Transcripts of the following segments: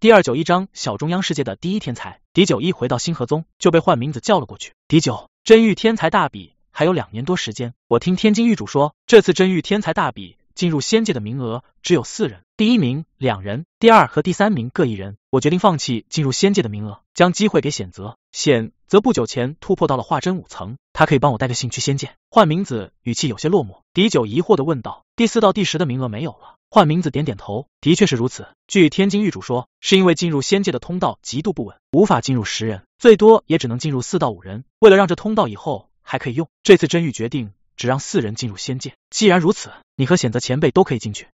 第二九一章小中央世界的第一天才。狄九一回到星河宗就被幻名子叫了过去。狄九，真玉天才大比还有两年多时间，我听天津玉主说，这次真玉天才大比进入仙界的名额只有四人，第一名两人，第二和第三名各一人。我决定放弃进入仙界的名额，将机会给显泽。显泽不久前突破到了化真五层，他可以帮我带个信去仙界。换名字语气有些落寞。狄九疑惑的问道：第四到第十的名额没有了？换名字点点头，的确是如此。据天津玉主说，是因为进入仙界的通道极度不稳，无法进入十人，最多也只能进入四到五人。为了让这通道以后还可以用，这次真玉决定只让四人进入仙界。既然如此，你和显泽前辈都可以进去。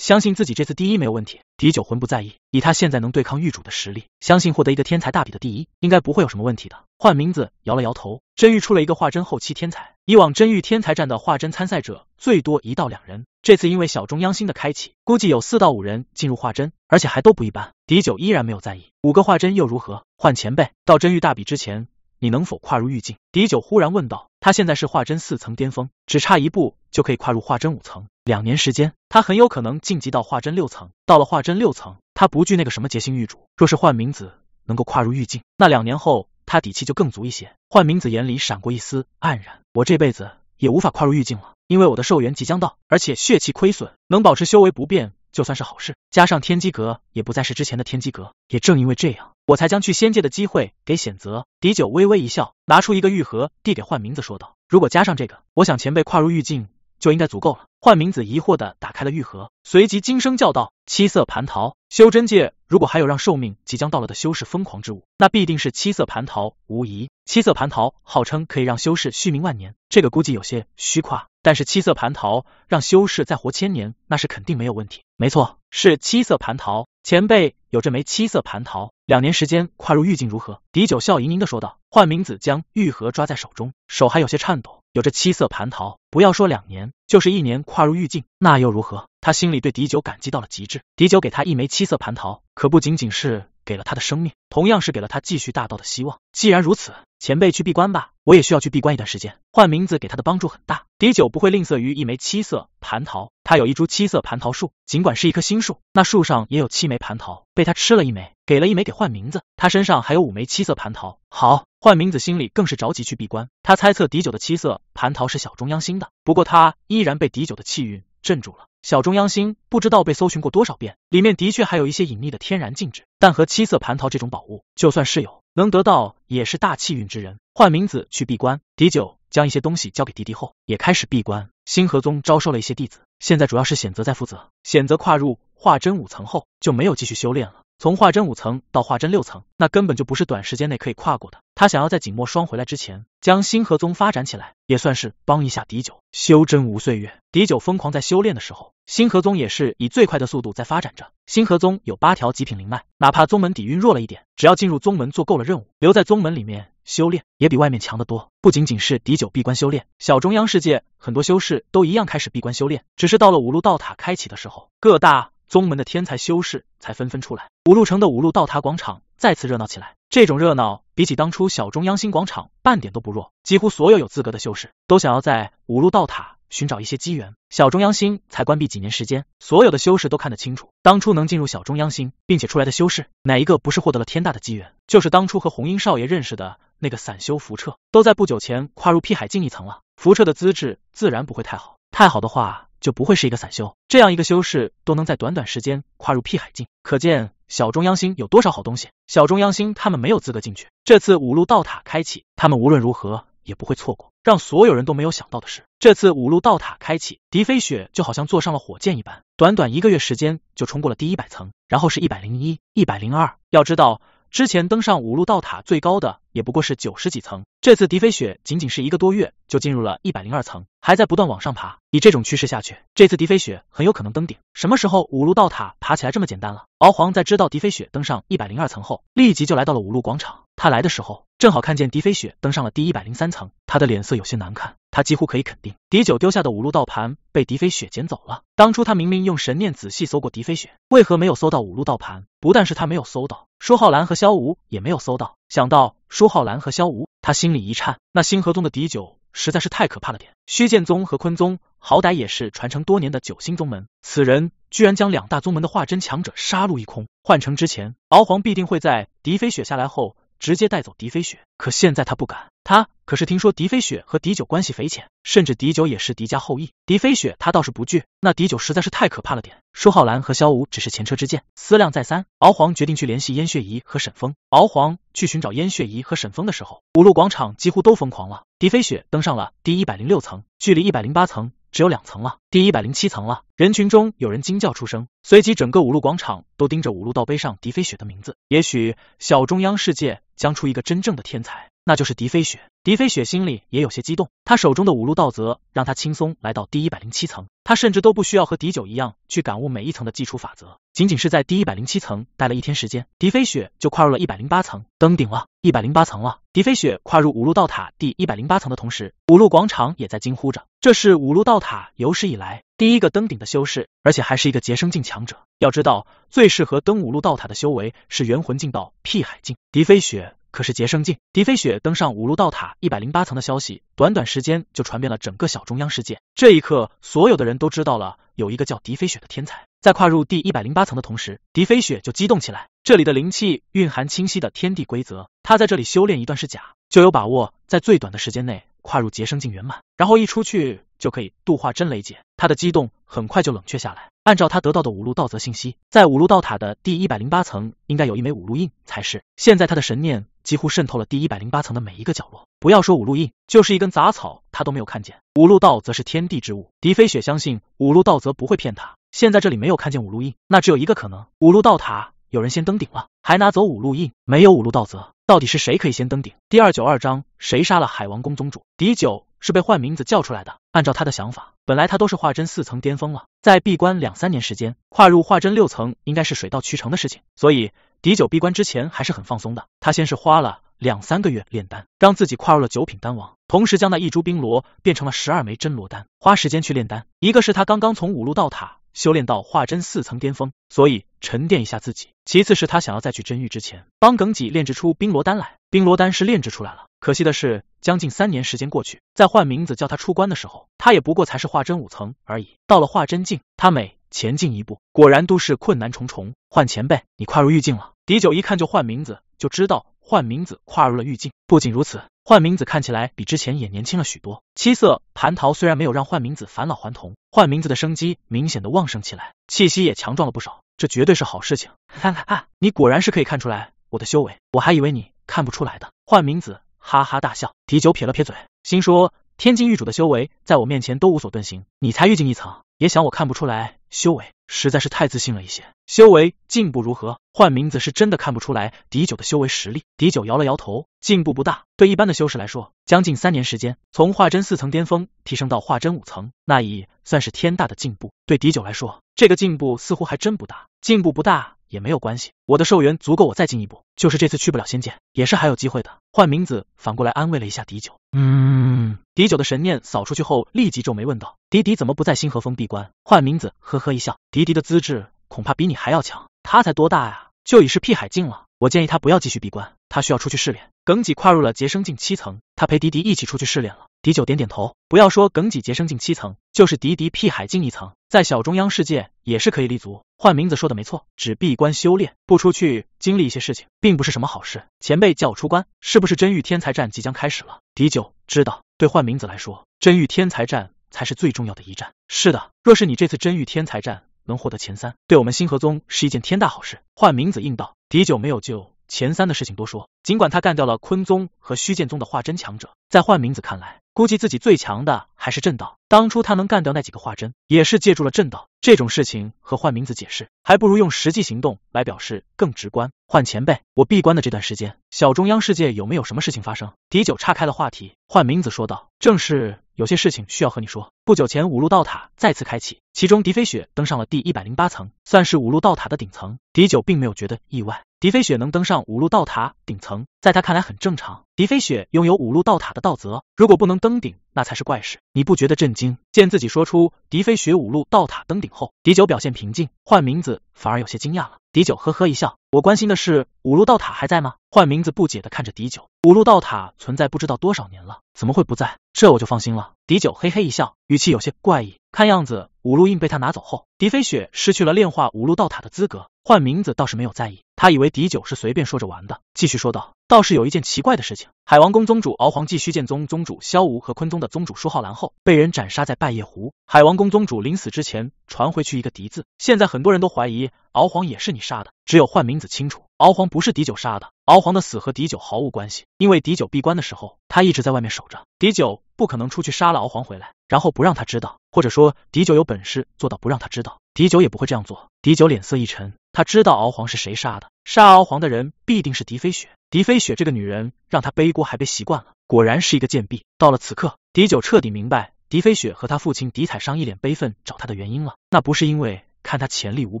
相信自己这次第一没有问题。狄九魂不在意，以他现在能对抗玉主的实力，相信获得一个天才大比的第一，应该不会有什么问题的。换名字摇了摇头，真玉出了一个化真后期天才，以往真玉天才战的化真参赛者最多一到两人。这次因为小中央星的开启，估计有四到五人进入化真，而且还都不一般。狄九依然没有在意，五个化真又如何？换前辈，到真玉大比之前，你能否跨入玉境？狄九忽然问道。他现在是化真四层巅峰，只差一步就可以跨入化真五层。两年时间，他很有可能晋级到化真六层。到了化真六层，他不惧那个什么劫星玉主。若是幻明子能够跨入玉境，那两年后他底气就更足一些。幻明子眼里闪过一丝黯然，我这辈子也无法跨入玉境了。因为我的寿元即将到，而且血气亏损，能保持修为不变就算是好事。加上天机阁也不再是之前的天机阁，也正因为这样，我才将去仙界的机会给选择。狄九微微一笑，拿出一个玉盒递给幻明子，说道：“如果加上这个，我想前辈跨入玉境就应该足够了。”幻明子疑惑的打开了玉盒，随即惊声叫道：“七色蟠桃！修真界如果还有让寿命即将到了的修士疯狂之物，那必定是七色蟠桃，无疑。七色蟠桃号称可以让修士续命万年，这个估计有些虚夸。”但是七色蟠桃让修士再活千年，那是肯定没有问题。没错，是七色蟠桃。前辈有这枚七色蟠桃，两年时间跨入玉境如何？狄九笑盈盈的说道。幻明子将玉盒抓在手中，手还有些颤抖。有这七色蟠桃，不要说两年，就是一年跨入玉境，那又如何？他心里对狄九感激到了极致。狄九给他一枚七色蟠桃，可不仅仅是。给了他的生命，同样是给了他继续大道的希望。既然如此，前辈去闭关吧，我也需要去闭关一段时间。幻名字给他的帮助很大，狄九不会吝啬于一枚七色蟠桃。他有一株七色蟠桃树，尽管是一棵新树，那树上也有七枚蟠桃，被他吃了一枚，给了一枚给幻名字。他身上还有五枚七色蟠桃。好，幻名字心里更是着急去闭关。他猜测狄九的七色蟠桃是小中央星的，不过他依然被狄九的气运镇住了。小中央星不知道被搜寻过多少遍，里面的确还有一些隐秘的天然禁制，但和七色蟠桃这种宝物，就算是有，能得到也是大气运之人。换名字去闭关，狄九将一些东西交给弟弟后，也开始闭关。星河宗招收了一些弟子，现在主要是显泽在负责。显泽跨入化真五层后，就没有继续修炼了。从化真五层到化真六层，那根本就不是短时间内可以跨过的。他想要在景墨霜回来之前，将星河宗发展起来，也算是帮一下狄九。修真无岁月，狄九疯狂在修炼的时候，星河宗也是以最快的速度在发展着。星河宗有八条极品灵脉，哪怕宗门底蕴弱了一点，只要进入宗门做够了任务，留在宗门里面修炼，也比外面强得多。不仅仅是狄九闭关修炼，小中央世界很多修士都一样开始闭关修炼，只是到了五路道塔开启的时候，各大。宗门的天才修士才纷纷出来，五路城的五路道塔广场再次热闹起来。这种热闹比起当初小中央星广场半点都不弱，几乎所有有资格的修士都想要在五路道塔寻找一些机缘。小中央星才关闭几年时间，所有的修士都看得清楚，当初能进入小中央星并且出来的修士，哪一个不是获得了天大的机缘？就是当初和红英少爷认识的那个散修福彻，都在不久前跨入辟海境一层了。福彻的资质自然不会太好，太好的话。就不会是一个散修，这样一个修士都能在短短时间跨入辟海境，可见小中央星有多少好东西。小中央星他们没有资格进去，这次五路道塔开启，他们无论如何也不会错过。让所有人都没有想到的是，这次五路道塔开启，狄飞雪就好像坐上了火箭一般，短短一个月时间就冲过了第一百层，然后是一百零一、一百零二。要知道。之前登上五路道塔最高的也不过是九十几层，这次狄飞雪仅仅是一个多月就进入了一百零二层，还在不断往上爬。以这种趋势下去，这次狄飞雪很有可能登顶。什么时候五路道塔爬起来这么简单了？敖皇在知道狄飞雪登上一百零二层后，立即就来到了五路广场。他来的时候，正好看见狄飞雪登上了第一百零三层，他的脸色有些难看。他几乎可以肯定，狄九丢下的五路道盘被狄飞雪捡走了。当初他明明用神念仔细搜过狄飞雪，为何没有搜到五路道盘？不但是他没有搜到，舒浩然和萧吴也没有搜到。想到舒浩然和萧吴，他心里一颤。那星河宗的狄九实在是太可怕了点。虚剑宗和坤宗好歹也是传承多年的九星宗门，此人居然将两大宗门的化真强者杀戮一空。换成之前，敖皇必定会在狄飞雪下来后直接带走狄飞雪，可现在他不敢。他可是听说狄飞雪和狄九关系匪浅，甚至狄九也是狄家后裔。狄飞雪他倒是不惧，那狄九实在是太可怕了点。舒浩然和萧武只是前车之鉴。思量再三，敖皇决定去联系燕血仪和沈风。敖皇去寻找燕血仪和沈风的时候，五路广场几乎都疯狂了。狄飞雪登上了第一百零六层，距离一百零八层。只有两层了，第一百零七层了。人群中有人惊叫出声，随即整个五路广场都盯着五路道碑上狄飞雪的名字。也许小中央世界将出一个真正的天才，那就是狄飞雪。狄飞雪心里也有些激动，他手中的五路道则让他轻松来到第一百零七层，他甚至都不需要和狄九一样去感悟每一层的基础法则，仅仅是在第一百零七层待了一天时间，狄飞雪就跨入了一百零八层，登顶了，一百零八层了。狄飞雪跨入五路道塔第一百零八层的同时，五路广场也在惊呼着，这是五路道塔有史以来第一个登顶的修士，而且还是一个劫生境强者。要知道，最适合登五路道塔的修为是元魂境到辟海境，狄飞雪。可是劫生境，狄飞雪登上五路道塔一百零八层的消息，短短时间就传遍了整个小中央世界。这一刻，所有的人都知道了，有一个叫狄飞雪的天才，在跨入第一百零八层的同时，狄飞雪就激动起来。这里的灵气蕴含清晰的天地规则，他在这里修炼一段是假，就有把握在最短的时间内跨入劫生境圆满，然后一出去就可以度化真雷劫。他的激动很快就冷却下来。按照他得到的五路道则信息，在五路道塔的第一百零八层应该有一枚五路印才是。现在他的神念几乎渗透了第一百零八层的每一个角落，不要说五路印，就是一根杂草他都没有看见。五路道则是天地之物，狄飞雪相信五路道则不会骗他。现在这里没有看见五路印，那只有一个可能：五路道塔有人先登顶了，还拿走五路印，没有五路道则，到底是谁可以先登顶？第二九二章，谁杀了海王宫宗主？狄九。是被换名字叫出来的。按照他的想法，本来他都是化真四层巅峰了，在闭关两三年时间，跨入化真六层应该是水到渠成的事情。所以狄九闭关之前还是很放松的。他先是花了两三个月炼丹，让自己跨入了九品丹王，同时将那一株冰罗变成了十二枚真罗丹，花时间去炼丹。一个是他刚刚从五路道塔修炼到化真四层巅峰，所以沉淀一下自己；其次是他想要在去真域之前，帮耿己炼制出冰罗丹来。冰罗丹是炼制出来了。可惜的是，将近三年时间过去，在换名字叫他出关的时候，他也不过才是化真五层而已。到了化真境，他每前进一步，果然都是困难重重。换前辈，你跨入狱境了。狄九一看就换名字，就知道换名字跨入了狱境。不仅如此，换名字看起来比之前也年轻了许多。七色蟠桃虽然没有让换名字返老还童，换名字的生机明显的旺盛起来，气息也强壮了不少。这绝对是好事情。哈哈，你果然是可以看出来我的修为，我还以为你看不出来的。换名字。哈哈大笑，狄九撇了撇嘴，心说天境狱主的修为在我面前都无所遁形，你才狱境一层，也想我看不出来修为，实在是太自信了一些。修为进步如何？换名字是真的看不出来狄九的修为实力。狄九摇了摇头，进步不大。对一般的修士来说，将近三年时间，从化真四层巅峰提升到化真五层，那已算是天大的进步。对狄九来说，这个进步似乎还真不大。进步不大。也没有关系，我的寿元足够我再进一步，就是这次去不了仙界，也是还有机会的。换名字反过来安慰了一下迪九，嗯，迪九的神念扫出去后，立即皱眉问道：“迪迪怎么不在星河峰闭关？”换名字呵呵一笑，迪迪的资质恐怕比你还要强，他才多大呀，就已是辟海境了。我建议他不要继续闭关，他需要出去试炼。耿几跨入了劫生境七层，他陪迪迪一起出去试炼了。迪九点点头，不要说耿几劫生境七层，就是迪迪辟海境一层，在小中央世界也是可以立足。换名字说的没错，只闭关修炼，不出去经历一些事情，并不是什么好事。前辈叫我出关，是不是真玉天才战即将开始了？狄九知道，对换名字来说，真玉天才战才是最重要的一战。是的，若是你这次真玉天才战能获得前三，对我们星河宗是一件天大好事。换名字应道，狄九没有就。前三的事情多说，尽管他干掉了坤宗和虚剑宗的化真强者，在换名子看来，估计自己最强的还是正道。当初他能干掉那几个化真，也是借助了正道。这种事情和换名字解释，还不如用实际行动来表示更直观。换前辈，我闭关的这段时间，小中央世界有没有什么事情发生？狄九岔开了话题，换名字说道：“正是有些事情需要和你说。不久前五路道塔再次开启，其中狄飞雪登上了第一百零八层，算是五路道塔的顶层。狄九并没有觉得意外。”狄飞雪能登上五路道塔顶层，在他看来很正常。狄飞雪拥有五路道塔的道则，如果不能登顶，那才是怪事。你不觉得震惊？见自己说出狄飞雪五路道塔登顶后，狄九表现平静，换名字反而有些惊讶了。狄九呵呵一笑，我关心的是五路道塔还在吗？换名字不解的看着狄九，五路道塔存在不知道多少年了，怎么会不在？这我就放心了。狄九嘿嘿一笑，语气有些怪异。看样子五路印被他拿走后，狄飞雪失去了炼化五路道塔的资格。换名字倒是没有在意，他以为狄九是随便说着玩的，继续说道：“倒是有一件奇怪的事情，海王宫宗主敖皇继虚剑宗宗主萧无和坤宗的宗主舒浩然后，被人斩杀在拜叶湖。海王宫宗主临死之前传回去一个狄字，现在很多人都怀疑敖皇也是你杀的，只有换名字清楚，敖皇不是狄九杀的，敖皇的死和狄九毫无关系，因为狄九闭关的时候，他一直在外面守着，狄九不可能出去杀了敖皇回来，然后不让他知道，或者说狄九有本事做到不让他知道，狄九也不会这样做。狄九脸色一沉。他知道敖皇是谁杀的，杀敖皇的人必定是狄飞雪。狄飞雪这个女人让他背锅还背习惯了，果然是一个贱婢。到了此刻，狄九彻底明白狄飞雪和他父亲狄彩商一脸悲愤找他的原因了，那不是因为看他潜力无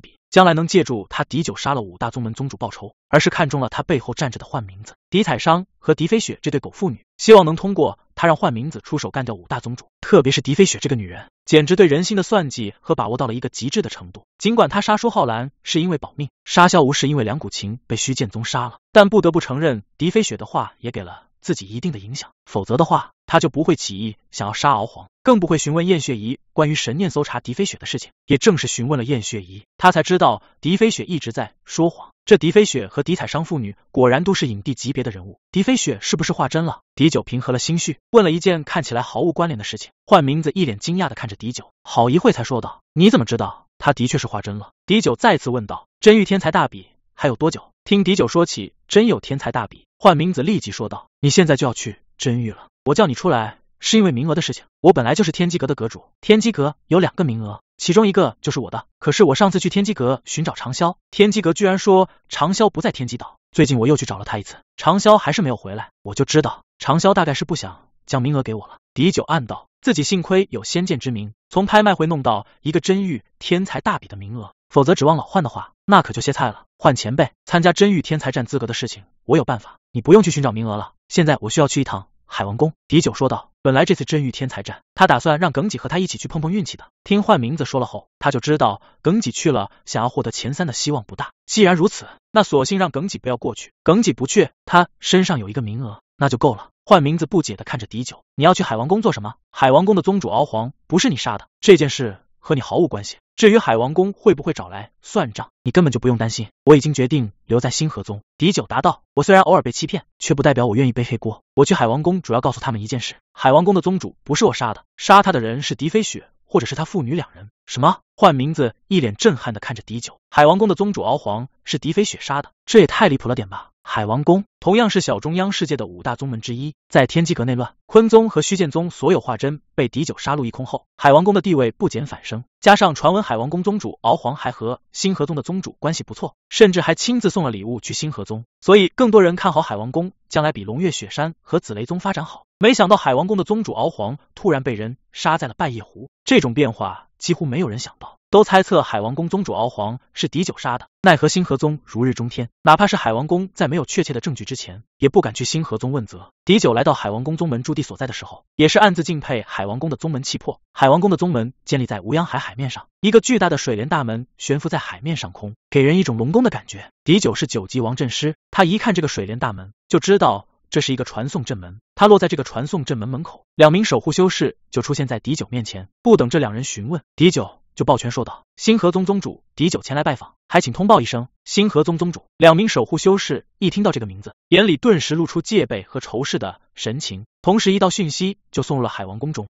比，将来能借助他狄九杀了五大宗门宗主报仇，而是看中了他背后站着的换名字狄彩商和狄飞雪这对狗妇女，希望能通过他让换名字出手干掉五大宗主。特别是狄飞雪这个女人，简直对人心的算计和把握到了一个极致的程度。尽管她杀舒浩然是因为保命，杀萧无是因为梁古琴被虚剑宗杀了，但不得不承认，狄飞雪的话也给了自己一定的影响。否则的话，他就不会起义想要杀敖皇，更不会询问燕血仪关于神念搜查狄飞雪的事情。也正是询问了燕血仪，他才知道狄飞雪一直在说谎。这狄飞雪和狄彩商父女果然都是影帝级别的人物。狄飞雪是不是化真了？狄九平和了心绪，问了一件看起来毫无关联的事情。换名字一脸惊讶的看着狄九，好一会才说道：“你怎么知道他的确是化真了？”狄九再次问道：“真玉天才大比还有多久？”听狄九说起真有天才大比，换名字立即说道：“你现在就要去真玉了。我叫你出来是因为名额的事情。我本来就是天机阁的阁主，天机阁有两个名额。”其中一个就是我的，可是我上次去天机阁寻找长萧，天机阁居然说长萧不在天机岛。最近我又去找了他一次，长萧还是没有回来，我就知道长萧大概是不想将名额给我了。狄九暗道，自己幸亏有先见之明，从拍卖会弄到一个真玉天才大比的名额，否则指望老换的话，那可就歇菜了。换前辈参加真玉天才战资格的事情，我有办法，你不用去寻找名额了。现在我需要去一趟。海王宫，狄九说道：“本来这次真玉天才战，他打算让耿几和他一起去碰碰运气的。听换名字说了后，他就知道耿几去了，想要获得前三的希望不大。既然如此，那索性让耿几不要过去。耿几不去，他身上有一个名额，那就够了。”换名字不解的看着狄九：“你要去海王宫做什么？海王宫的宗主敖皇不是你杀的，这件事和你毫无关系。”至于海王宫会不会找来算账，你根本就不用担心。我已经决定留在星河宗。狄九答道：“我虽然偶尔被欺骗，却不代表我愿意背黑锅。我去海王宫主要告诉他们一件事：海王宫的宗主不是我杀的，杀他的人是狄飞雪，或者是他父女两人。”什么？换名字一脸震撼的看着狄九。海王宫的宗主敖皇是狄飞雪杀的，这也太离谱了点吧？海王宫同样是小中央世界的五大宗门之一，在天机阁内乱，坤宗和虚剑宗所有化真被狄九杀戮一空后，海王宫的地位不减反升。加上传闻海王宫宗主敖皇还和星河宗的宗主关系不错，甚至还亲自送了礼物去星河宗，所以更多人看好海王宫将来比龙月雪山和紫雷宗发展好。没想到海王宫的宗主敖皇突然被人杀在了拜叶湖，这种变化几乎没有人想到。都猜测海王宫宗主敖皇是狄九杀的，奈何星河宗如日中天，哪怕是海王宫在没有确切的证据之前，也不敢去星河宗问责。狄九来到海王宫宗门驻地所在的时候，也是暗自敬佩海王宫的宗门气魄。海王宫的宗门建立在无央海海面上，一个巨大的水帘大门悬浮在海面上空，给人一种龙宫的感觉。狄九是九级王阵师，他一看这个水帘大门，就知道这是一个传送阵门。他落在这个传送阵门门口，两名守护修士就出现在狄九面前，不等这两人询问，狄九。就抱拳说道：“星河宗宗主狄九前来拜访，还请通报一声。”星河宗宗主两名守护修士一听到这个名字，眼里顿时露出戒备和仇视的神情，同时一道讯息就送入了海王宫中。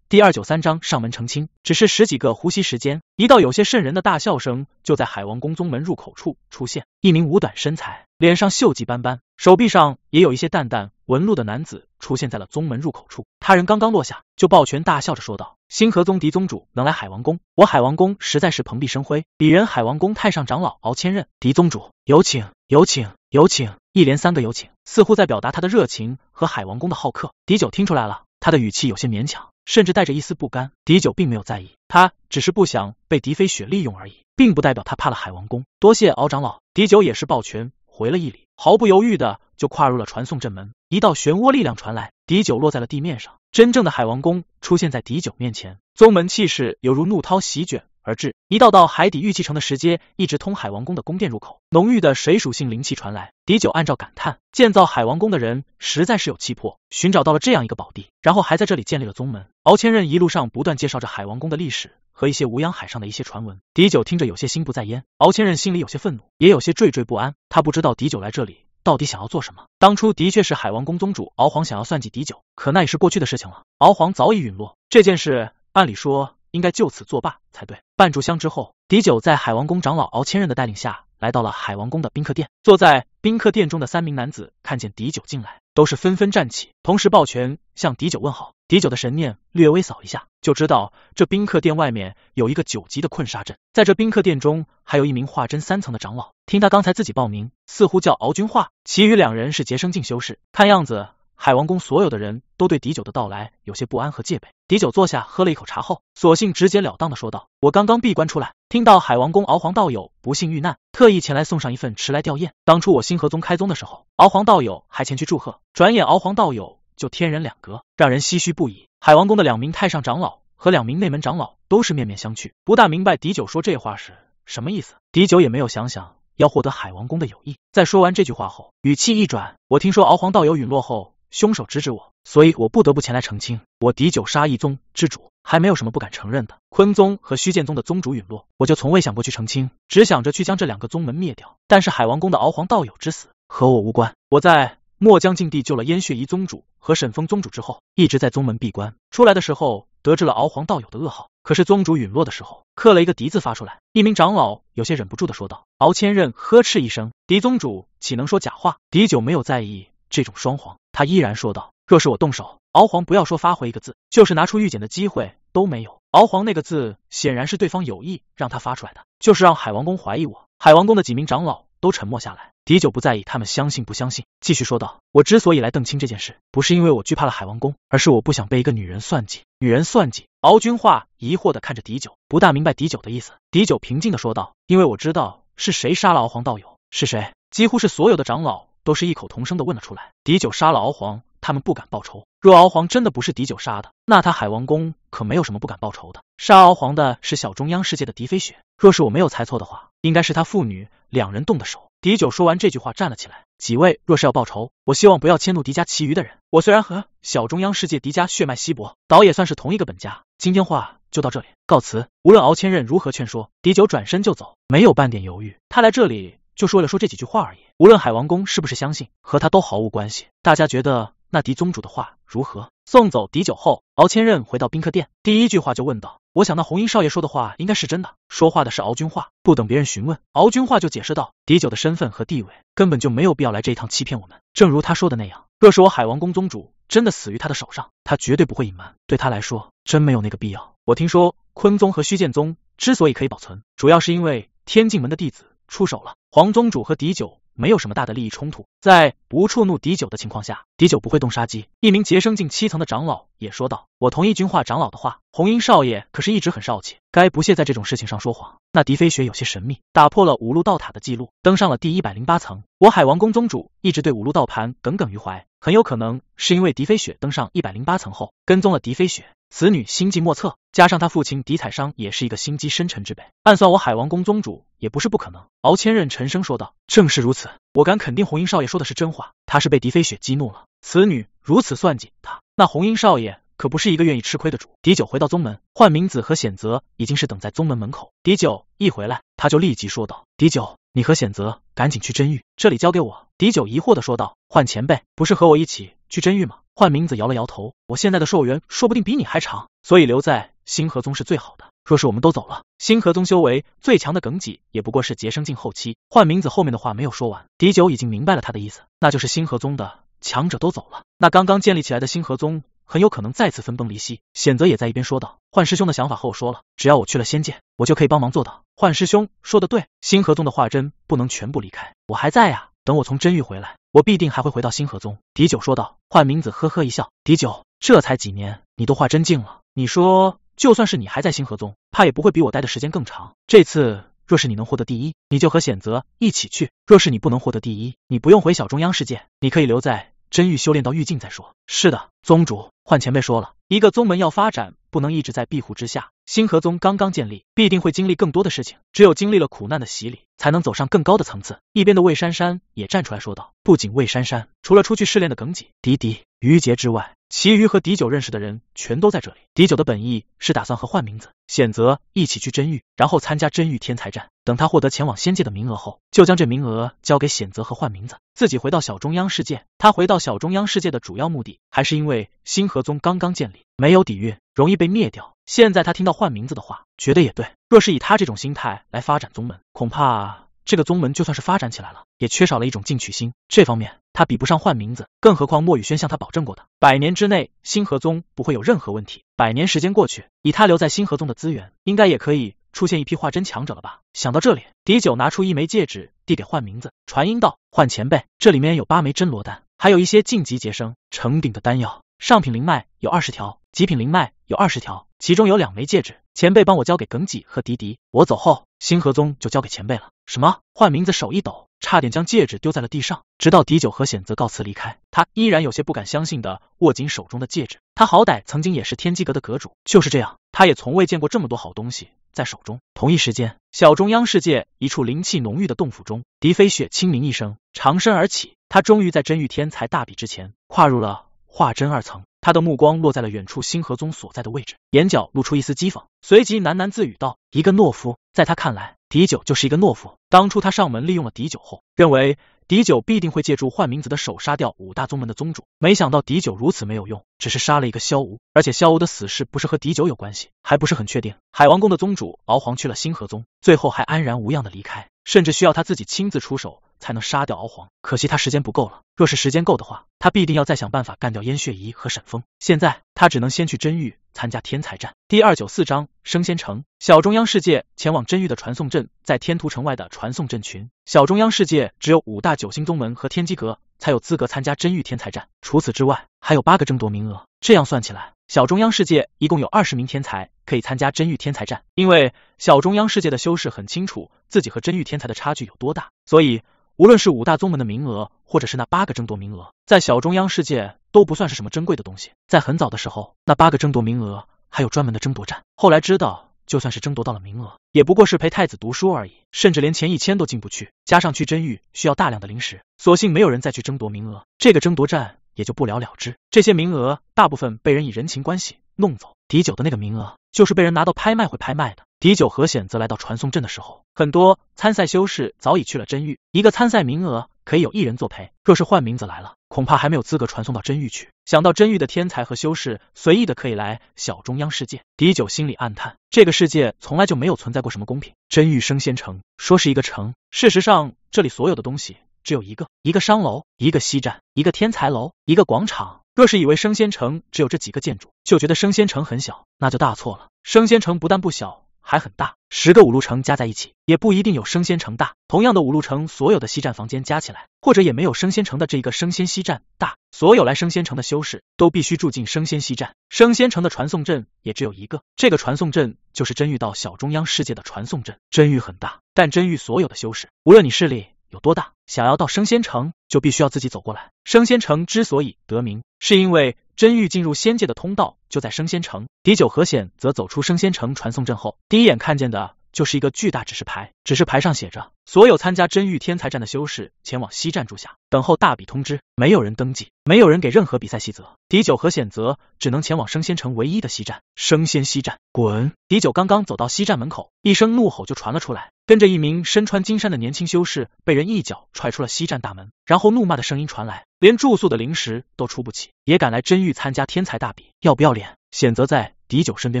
第二九三章上门澄清，只是十几个呼吸时间，一道有些瘆人的大笑声就在海王宫宗门入口处出现。一名五短身材，脸上锈迹斑斑，手臂上也有一些淡淡纹路的男子出现在了宗门入口处。他人刚刚落下，就抱拳大笑着说道。星河宗狄宗主能来海王宫，我海王宫实在是蓬荜生辉。鄙人海王宫太上长老敖千仞，狄宗主有请，有请，有请。一连三个有请，似乎在表达他的热情和海王宫的好客。狄九听出来了，他的语气有些勉强，甚至带着一丝不甘。狄九并没有在意，他只是不想被狄飞雪利用而已，并不代表他怕了海王宫。多谢敖长老。狄九也是抱拳回了一礼，毫不犹豫的就跨入了传送阵门。一道漩涡力量传来，狄九落在了地面上。真正的海王宫出现在狄九面前，宗门气势犹如怒涛席卷而至。一道道海底玉器城的石阶一直通海王宫的宫殿入口，浓郁的水属性灵气传来。狄九按照感叹，建造海王宫的人实在是有气魄，寻找到了这样一个宝地，然后还在这里建立了宗门。敖千仞一路上不断介绍着海王宫的历史和一些无恙海上的一些传闻。狄九听着有些心不在焉，敖千仞心里有些愤怒，也有些惴惴不安。他不知道狄九来这里。到底想要做什么？当初的确是海王宫宗主敖皇想要算计狄九，可那也是过去的事情了。敖皇早已陨落，这件事按理说应该就此作罢才对。半炷香之后，狄九在海王宫长老敖千仞的带领下来到了海王宫的宾客殿。坐在宾客殿中的三名男子看见狄九进来，都是纷纷站起，同时抱拳向狄九问好。狄九的神念略微扫一下，就知道这宾客殿外面有一个九级的困杀阵。在这宾客殿中，还有一名化真三层的长老。听他刚才自己报名，似乎叫敖君化，其余两人是结生境修士。看样子，海王宫所有的人都对狄九的到来有些不安和戒备。狄九坐下，喝了一口茶后，索性直截了当的说道：“我刚刚闭关出来，听到海王宫敖皇道友不幸遇难，特意前来送上一份迟来吊唁。当初我星河宗开宗的时候，敖皇道友还前去祝贺，转眼敖皇道友。”就天人两隔，让人唏嘘不已。海王宫的两名太上长老和两名内门长老都是面面相觑，不大明白狄九说这话是什么意思。狄九也没有想想要获得海王宫的友谊，在说完这句话后，语气一转，我听说敖皇道友陨落后，凶手指指我，所以我不得不前来澄清。我狄九杀一宗之主，还没有什么不敢承认的。坤宗和虚剑宗的宗主陨落，我就从未想过去澄清，只想着去将这两个宗门灭掉。但是海王宫的敖皇道友之死和我无关，我在。墨江禁地救了燕血夷宗主和沈风宗主之后，一直在宗门闭关。出来的时候得知了敖皇道友的噩耗，可是宗主陨落的时候，刻了一个狄字发出来。一名长老有些忍不住的说道：“敖千仞呵斥一声，狄宗主岂能说假话？”狄九没有在意这种双簧，他依然说道：“若是我动手，敖皇不要说发回一个字，就是拿出御简的机会都没有。敖皇那个字显然是对方有意让他发出来的，就是让海王宫怀疑我。”海王宫的几名长老都沉默下来。狄九不在意他们相信不相信，继续说道：“我之所以来邓清这件事，不是因为我惧怕了海王宫，而是我不想被一个女人算计。女人算计？”敖君化疑惑的看着狄九，不大明白狄九的意思。狄九平静的说道：“因为我知道是谁杀了敖皇道友。是谁？”几乎是所有的长老都是异口同声的问了出来。狄九杀了敖皇，他们不敢报仇。若敖皇真的不是狄九杀的，那他海王宫可没有什么不敢报仇的。杀敖皇的是小中央世界的狄飞雪，若是我没有猜错的话，应该是他父女两人动的手。狄九说完这句话，站了起来。几位若是要报仇，我希望不要迁怒狄家其余的人。我虽然和小中央世界狄家血脉稀薄，倒也算是同一个本家。今天话就到这里，告辞。无论敖千仞如何劝说，狄九转身就走，没有半点犹豫。他来这里就是为了说这几句话而已。无论海王宫是不是相信，和他都毫无关系。大家觉得那狄宗主的话如何？送走狄九后，敖千仞回到宾客殿，第一句话就问道。我想那红衣少爷说的话应该是真的，说话的是敖君化。不等别人询问，敖君化就解释道：狄九的身份和地位根本就没有必要来这一趟欺骗我们。正如他说的那样，若是我海王宫宗主真的死于他的手上，他绝对不会隐瞒。对他来说，真没有那个必要。我听说坤宗和虚剑宗之所以可以保存，主要是因为天境门的弟子出手了。黄宗主和狄九。没有什么大的利益冲突，在不触怒狄九的情况下，狄九不会动杀机。一名劫生境七层的长老也说道：“我同意君化长老的话，红英少爷可是一直很少气，该不屑在这种事情上说谎。”那狄飞雪有些神秘，打破了五路道塔的记录，登上了第一百零八层。我海王宫宗主一直对五路道盘耿耿于怀，很有可能是因为狄飞雪登上一百零八层后，跟踪了狄飞雪。此女心计莫测，加上她父亲狄彩商也是一个心机深沉之辈，暗算我海王宫宗主也不是不可能。敖千仞沉声说道：“正是如此，我敢肯定红衣少爷说的是真话，他是被狄飞雪激怒了。此女如此算计他，那红衣少爷可不是一个愿意吃亏的主。”狄九回到宗门，幻明子和显泽已经是等在宗门门口。狄九一回来，他就立即说道：“狄九，你和显泽赶紧去真域，这里交给我。”狄九疑惑的说道：“幻前辈不是和我一起去真域吗？”幻明子摇了摇头，我现在的寿元说不定比你还长，所以留在星河宗是最好的。若是我们都走了，星河宗修为最强的耿己也不过是劫生境后期。幻明子后面的话没有说完，狄九已经明白了他的意思，那就是星河宗的强者都走了，那刚刚建立起来的星河宗很有可能再次分崩离析。显泽也在一边说道：“幻师兄的想法和我说了，只要我去了仙界，我就可以帮忙做到。”幻师兄说的对，星河宗的化真不能全部离开，我还在呀。等我从真域回来，我必定还会回到星河宗。狄九说道。幻明子呵呵一笑，狄九，这才几年，你都化真境了。你说，就算是你还在星河宗，怕也不会比我待的时间更长。这次若是你能获得第一，你就和显泽一起去；若是你不能获得第一，你不用回小中央世界，你可以留在真域修炼到玉境再说。是的，宗主。换前辈说了，一个宗门要发展，不能一直在庇护之下。星河宗刚刚建立，必定会经历更多的事情。只有经历了苦难的洗礼，才能走上更高的层次。一边的魏珊珊也站出来说道：“不仅魏珊珊，除了出去试炼的耿己、迪迪、于杰之外，其余和迪九认识的人全都在这里。迪九的本意是打算和换名字、显泽一起去真域，然后参加真域天才战。等他获得前往仙界的名额后，就将这名额交给显泽和换名字，自己回到小中央世界。他回到小中央世界的主要目的，还是因为星河宗刚刚建立，没有底蕴，容易被灭掉。”现在他听到换名字的话，觉得也对。若是以他这种心态来发展宗门，恐怕这个宗门就算是发展起来了，也缺少了一种进取心。这方面他比不上换名字，更何况莫雨轩向他保证过的，百年之内星河宗不会有任何问题。百年时间过去，以他留在星河宗的资源，应该也可以出现一批化真强者了吧？想到这里，狄九拿出一枚戒指递给换名字，传音道：“换前辈，这里面有八枚真罗丹，还有一些晋级结生成顶的丹药，上品灵脉有二十条，极品灵脉有二十条。”其中有两枚戒指，前辈帮我交给耿几和迪迪。我走后，星河宗就交给前辈了。什么？换名字手一抖，差点将戒指丢在了地上。直到狄九和显泽告辞离开，他依然有些不敢相信的握紧手中的戒指。他好歹曾经也是天机阁的阁主，就是这样，他也从未见过这么多好东西在手中。同一时间，小中央世界一处灵气浓郁的洞府中，狄飞雪轻鸣一声，长身而起。他终于在真玉天才大比之前跨入了化真二层。他的目光落在了远处星河宗所在的位置，眼角露出一丝讥讽，随即喃喃自语道：“一个懦夫。”在他看来，狄九就是一个懦夫。当初他上门利用了狄九后，认为狄九必定会借助幻明子的手杀掉五大宗门的宗主，没想到狄九如此没有用，只是杀了一个萧无，而且萧无的死事不是和狄九有关系，还不是很确定。海王宫的宗主敖皇去了星河宗，最后还安然无恙的离开，甚至需要他自己亲自出手。才能杀掉敖皇，可惜他时间不够了。若是时间够的话，他必定要再想办法干掉燕血仪和沈风。现在他只能先去真域参加天才战。第二九四章升仙城。小中央世界前往真域的传送阵在天图城外的传送阵群。小中央世界只有五大九星宗门和天机阁才有资格参加真域天才战，除此之外还有八个争夺名额。这样算起来，小中央世界一共有二十名天才可以参加真域天才战。因为小中央世界的修士很清楚自己和真域天才的差距有多大，所以。无论是五大宗门的名额，或者是那八个争夺名额，在小中央世界都不算是什么珍贵的东西。在很早的时候，那八个争夺名额还有专门的争夺战。后来知道，就算是争夺到了名额，也不过是陪太子读书而已，甚至连前一千都进不去。加上去真域需要大量的灵石，索性没有人再去争夺名额，这个争夺战也就不了了之。这些名额大部分被人以人情关系弄走。狄九的那个名额，就是被人拿到拍卖会拍卖的。狄九和显则来到传送阵的时候，很多参赛修士早已去了真域，一个参赛名额可以有一人作陪。若是换名字来了，恐怕还没有资格传送到真域去。想到真域的天才和修士随意的可以来小中央世界，狄九心里暗叹，这个世界从来就没有存在过什么公平。真域升仙城说是一个城，事实上这里所有的东西只有一个：一个商楼，一个西站，一个天才楼，一个广场。若是以为升仙城只有这几个建筑，就觉得升仙城很小，那就大错了。升仙城不但不小。还很大，十个五路城加在一起也不一定有升仙城大。同样的五路城，所有的西站房间加起来，或者也没有升仙城的这一个升仙西站大。所有来升仙城的修士都必须住进升仙西站。升仙城的传送阵也只有一个，这个传送阵就是真域到小中央世界的传送阵。真域很大，但真域所有的修士，无论你势力有多大，想要到升仙城，就必须要自己走过来。升仙城之所以得名，是因为。真玉进入仙界的通道就在升仙城，狄九和显则走出升仙城传送阵后，第一眼看见的就是一个巨大指示牌，指示牌上写着：所有参加真玉天才战的修士前往西站住下，等候大比通知。没有人登记，没有人给任何比赛细则。狄九和显则只能前往升仙城唯一的西站——升仙西站。滚！狄九刚刚走到西站门口，一声怒吼就传了出来。跟着一名身穿金衫的年轻修士被人一脚踹出了西站大门，然后怒骂的声音传来：“连住宿的灵石都出不起，也敢来真玉参加天才大比，要不要脸？”显泽在狄九身边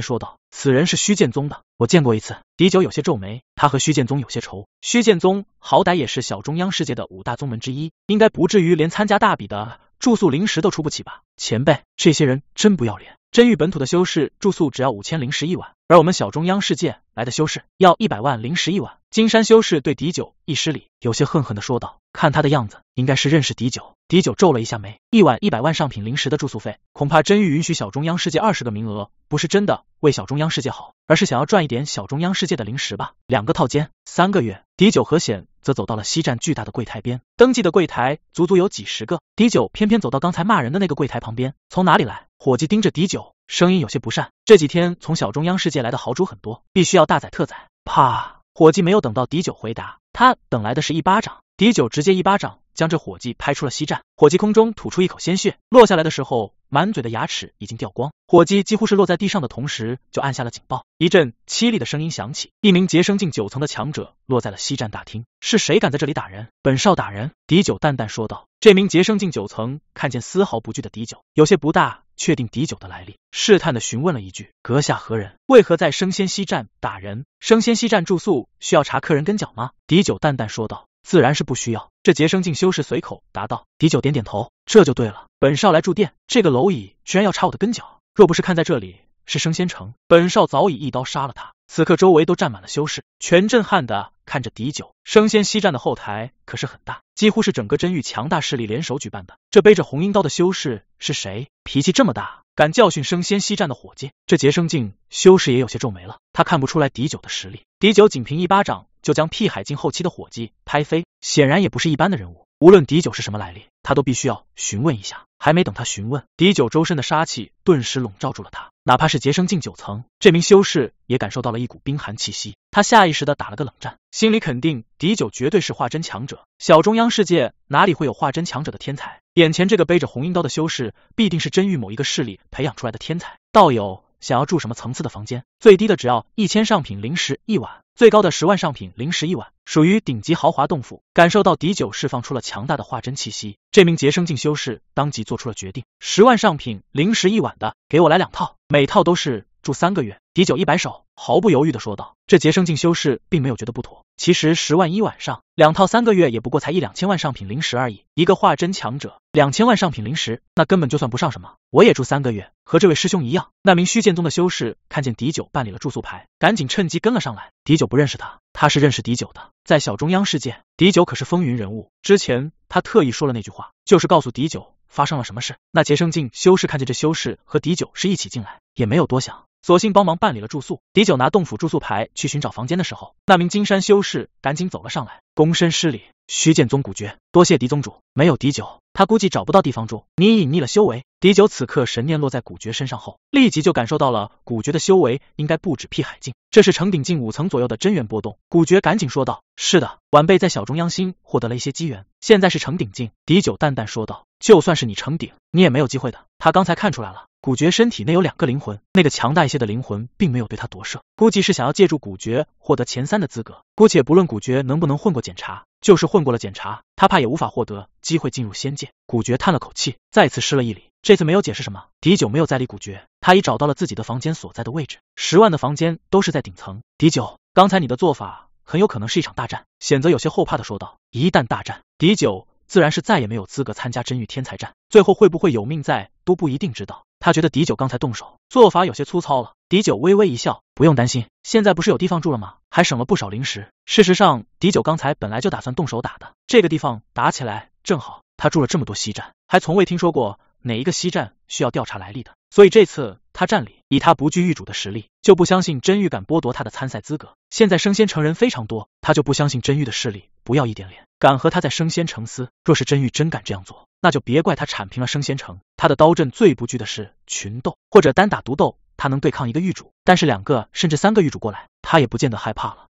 说道：“此人是虚剑宗的，我见过一次。”狄九有些皱眉，他和虚剑宗有些仇。虚剑宗好歹也是小中央世界的五大宗门之一，应该不至于连参加大比的住宿零食都出不起吧？前辈，这些人真不要脸。真域本土的修士住宿只要五千灵石一晚，而我们小中央世界来的修士要一百万灵石一晚。金山修士对狄九一施礼，有些恨恨的说道：“看他的样子，应该是认识狄九。”狄九皱了一下眉，一晚一百万上品灵石的住宿费，恐怕真玉允许小中央世界二十个名额，不是真的为小中央世界好，而是想要赚一点小中央世界的灵石吧？两个套间，三个月。狄九和显则走到了西站巨大的柜台边，登记的柜台足足有几十个。狄九偏偏走到刚才骂人的那个柜台旁边，从哪里来？伙计盯着狄九，声音有些不善。这几天从小中央世界来的豪猪很多，必须要大宰特宰。啪！伙计没有等到狄九回答，他等来的是一巴掌。狄九直接一巴掌将这伙计拍出了西站，伙计空中吐出一口鲜血，落下来的时候满嘴的牙齿已经掉光。伙计几乎是落在地上的同时就按下了警报，一阵凄厉的声音响起，一名劫生境九层的强者落在了西站大厅。是谁敢在这里打人？本少打人。狄九淡淡说道。这名劫生境九层看见丝毫不惧的狄九，有些不大确定敌九的来历，试探的询问了一句：“阁下何人？为何在生仙西站打人？生仙西站住宿需要查客人跟脚吗？”敌九淡淡说道：“自然是不需要。”这劫生境修士随口答道。敌九点点头：“这就对了，本少来住店，这个蝼蚁居然要查我的跟脚，若不是看在这里是升仙城，本少早已一刀杀了他。”此刻周围都站满了修士，全震撼的看着狄九。升仙西站的后台可是很大，几乎是整个真域强大势力联手举办的。这背着红缨刀的修士是谁？脾气这么大，敢教训升仙西站的伙计？这劫生境修士也有些皱眉了，他看不出来狄九的实力。狄九仅凭一巴掌就将辟海境后期的伙计拍飞，显然也不是一般的人物。无论狄九是什么来历，他都必须要询问一下。还没等他询问，狄九周身的杀气顿时笼罩住了他。哪怕是劫生境九层，这名修士也感受到了一股冰寒气息。他下意识的打了个冷战，心里肯定狄九绝对是化真强者。小中央世界哪里会有化真强者的天才？眼前这个背着红缨刀的修士，必定是真域某一个势力培养出来的天才。道友想要住什么层次的房间？最低的只要一千上品灵石一晚。最高的十万上品灵石一晚，属于顶级豪华洞府。感受到敌九释放出了强大的化真气息，这名劫生境修士当即做出了决定：十万上品灵石一晚的，给我来两套，每套都是住三个月。敌九一摆手，毫不犹豫的说道。这劫生境修士并没有觉得不妥，其实十万一晚上，两套三个月也不过才一两千万上品灵石而已。一个化真强者，两千万上品灵石，那根本就算不上什么。我也住三个月，和这位师兄一样。那名虚剑宗的修士看见敌九办理了住宿牌，赶紧趁机跟了上来。敌九不认识他，他是认识敌九的，在小中央世界，敌九可是风云人物。之前他特意说了那句话，就是告诉敌九发生了什么事。那劫生境修士看见这修士和敌九是一起进来，也没有多想。索性帮忙办理了住宿。狄九拿洞府住宿牌去寻找房间的时候，那名金山修士赶紧走了上来，躬身施礼：“虚剑宗古绝，多谢狄宗主。”没有狄九，他估计找不到地方住。你隐匿了修为。狄九此刻神念落在古绝身上后，立即就感受到了古绝的修为应该不止辟海境，这是成顶境五层左右的真元波动。古绝赶紧说道：“是的，晚辈在小中央星获得了一些机缘，现在是成顶境。”狄九淡淡说道：“就算是你成顶，你也没有机会的。”他刚才看出来了。古绝身体内有两个灵魂，那个强大一些的灵魂并没有对他夺舍，估计是想要借助古绝获得前三的资格。姑且不论古绝能不能混过检查，就是混过了检查，他怕也无法获得机会进入仙界。古绝叹了口气，再次施了一礼，这次没有解释什么。狄九没有再理古绝，他已找到了自己的房间所在的位置，十万的房间都是在顶层。狄九，刚才你的做法很有可能是一场大战。显泽有些后怕的说道，一旦大战，狄九自然是再也没有资格参加真玉天才战，最后会不会有命在都不一定知道。他觉得狄九刚才动手做法有些粗糙了。狄九微微一笑，不用担心，现在不是有地方住了吗？还省了不少零食。事实上，狄九刚才本来就打算动手打的，这个地方打起来正好。他住了这么多西站，还从未听说过哪一个西站需要调查来历的，所以这次他占理，以他不惧狱主的实力，就不相信真玉敢剥夺他的参赛资格。现在升仙成人非常多，他就不相信真玉的势力不要一点脸，敢和他在升仙城厮。若是真玉真敢这样做，那就别怪他铲平了升仙城。他的刀阵最不惧的是群斗或者单打独斗，他能对抗一个狱主，但是两个甚至三个狱主过来，他也不见得害怕了。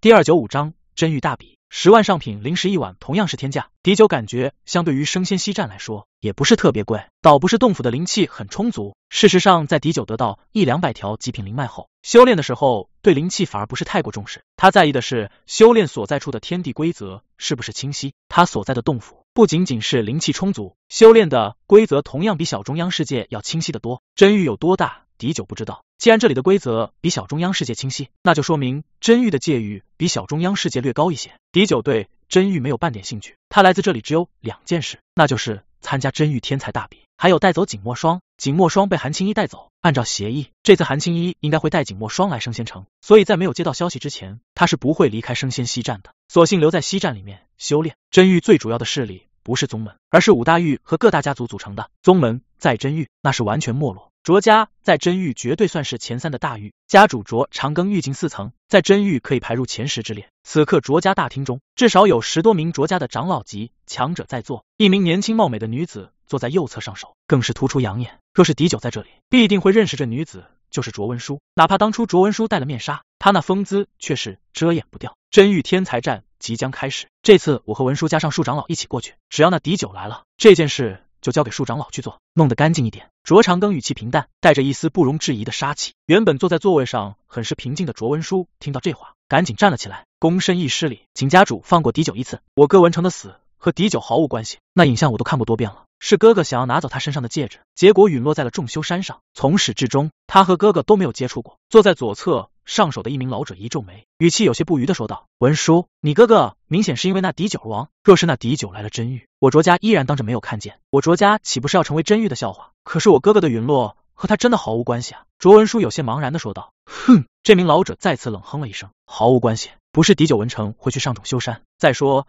第二九五章真玉大比。十万上品灵石一碗同样是天价，狄九感觉相对于升仙西站来说也不是特别贵，倒不是洞府的灵气很充足。事实上，在狄九得到一两百条极品灵脉后，修炼的时候对灵气反而不是太过重视，他在意的是修炼所在处的天地规则是不是清晰。他所在的洞府不仅仅是灵气充足，修炼的规则同样比小中央世界要清晰的多。真玉有多大？狄九不知道，既然这里的规则比小中央世界清晰，那就说明真域的界域比小中央世界略高一些。狄九对真域没有半点兴趣，他来自这里只有两件事，那就是参加真域天才大比，还有带走景墨霜。景墨霜被韩青衣带走，按照协议，这次韩青衣应该会带景墨霜来升仙城，所以在没有接到消息之前，他是不会离开升仙西站的，索性留在西站里面修炼。真域最主要的势力不是宗门，而是五大域和各大家族组成的宗门，在真域那是完全没落。卓家在真域绝对算是前三的大域，家主卓长庚玉境四层，在真域可以排入前十之列。此刻卓家大厅中至少有十多名卓家的长老级强者在座，一名年轻貌美的女子坐在右侧上手，更是突出养眼。若是狄九在这里，必定会认识这女子就是卓文书。哪怕当初卓文书戴了面纱，她那风姿却是遮掩不掉。真玉天才战即将开始，这次我和文书加上树长老一起过去，只要那敌九来了，这件事就交给树长老去做，弄得干净一点。卓长庚语气平淡，带着一丝不容置疑的杀气。原本坐在座位上很是平静的卓文书听到这话，赶紧站了起来，躬身一施礼，请家主放过敌九一次。我哥文成的死和敌九毫无关系，那影像我都看过多遍了。是哥哥想要拿走他身上的戒指，结果陨落在了众修山上。从始至终，他和哥哥都没有接触过。坐在左侧上手的一名老者一皱眉，语气有些不愉的说道：“文叔，你哥哥明显是因为那狄九而亡。若是那狄九来了真玉，我卓家依然当着没有看见，我卓家岂不是要成为真玉的笑话？可是我哥哥的陨落和他真的毫无关系啊！”卓文叔有些茫然的说道：“哼！”这名老者再次冷哼了一声：“毫无关系，不是狄九文成会去上众修山。再说……”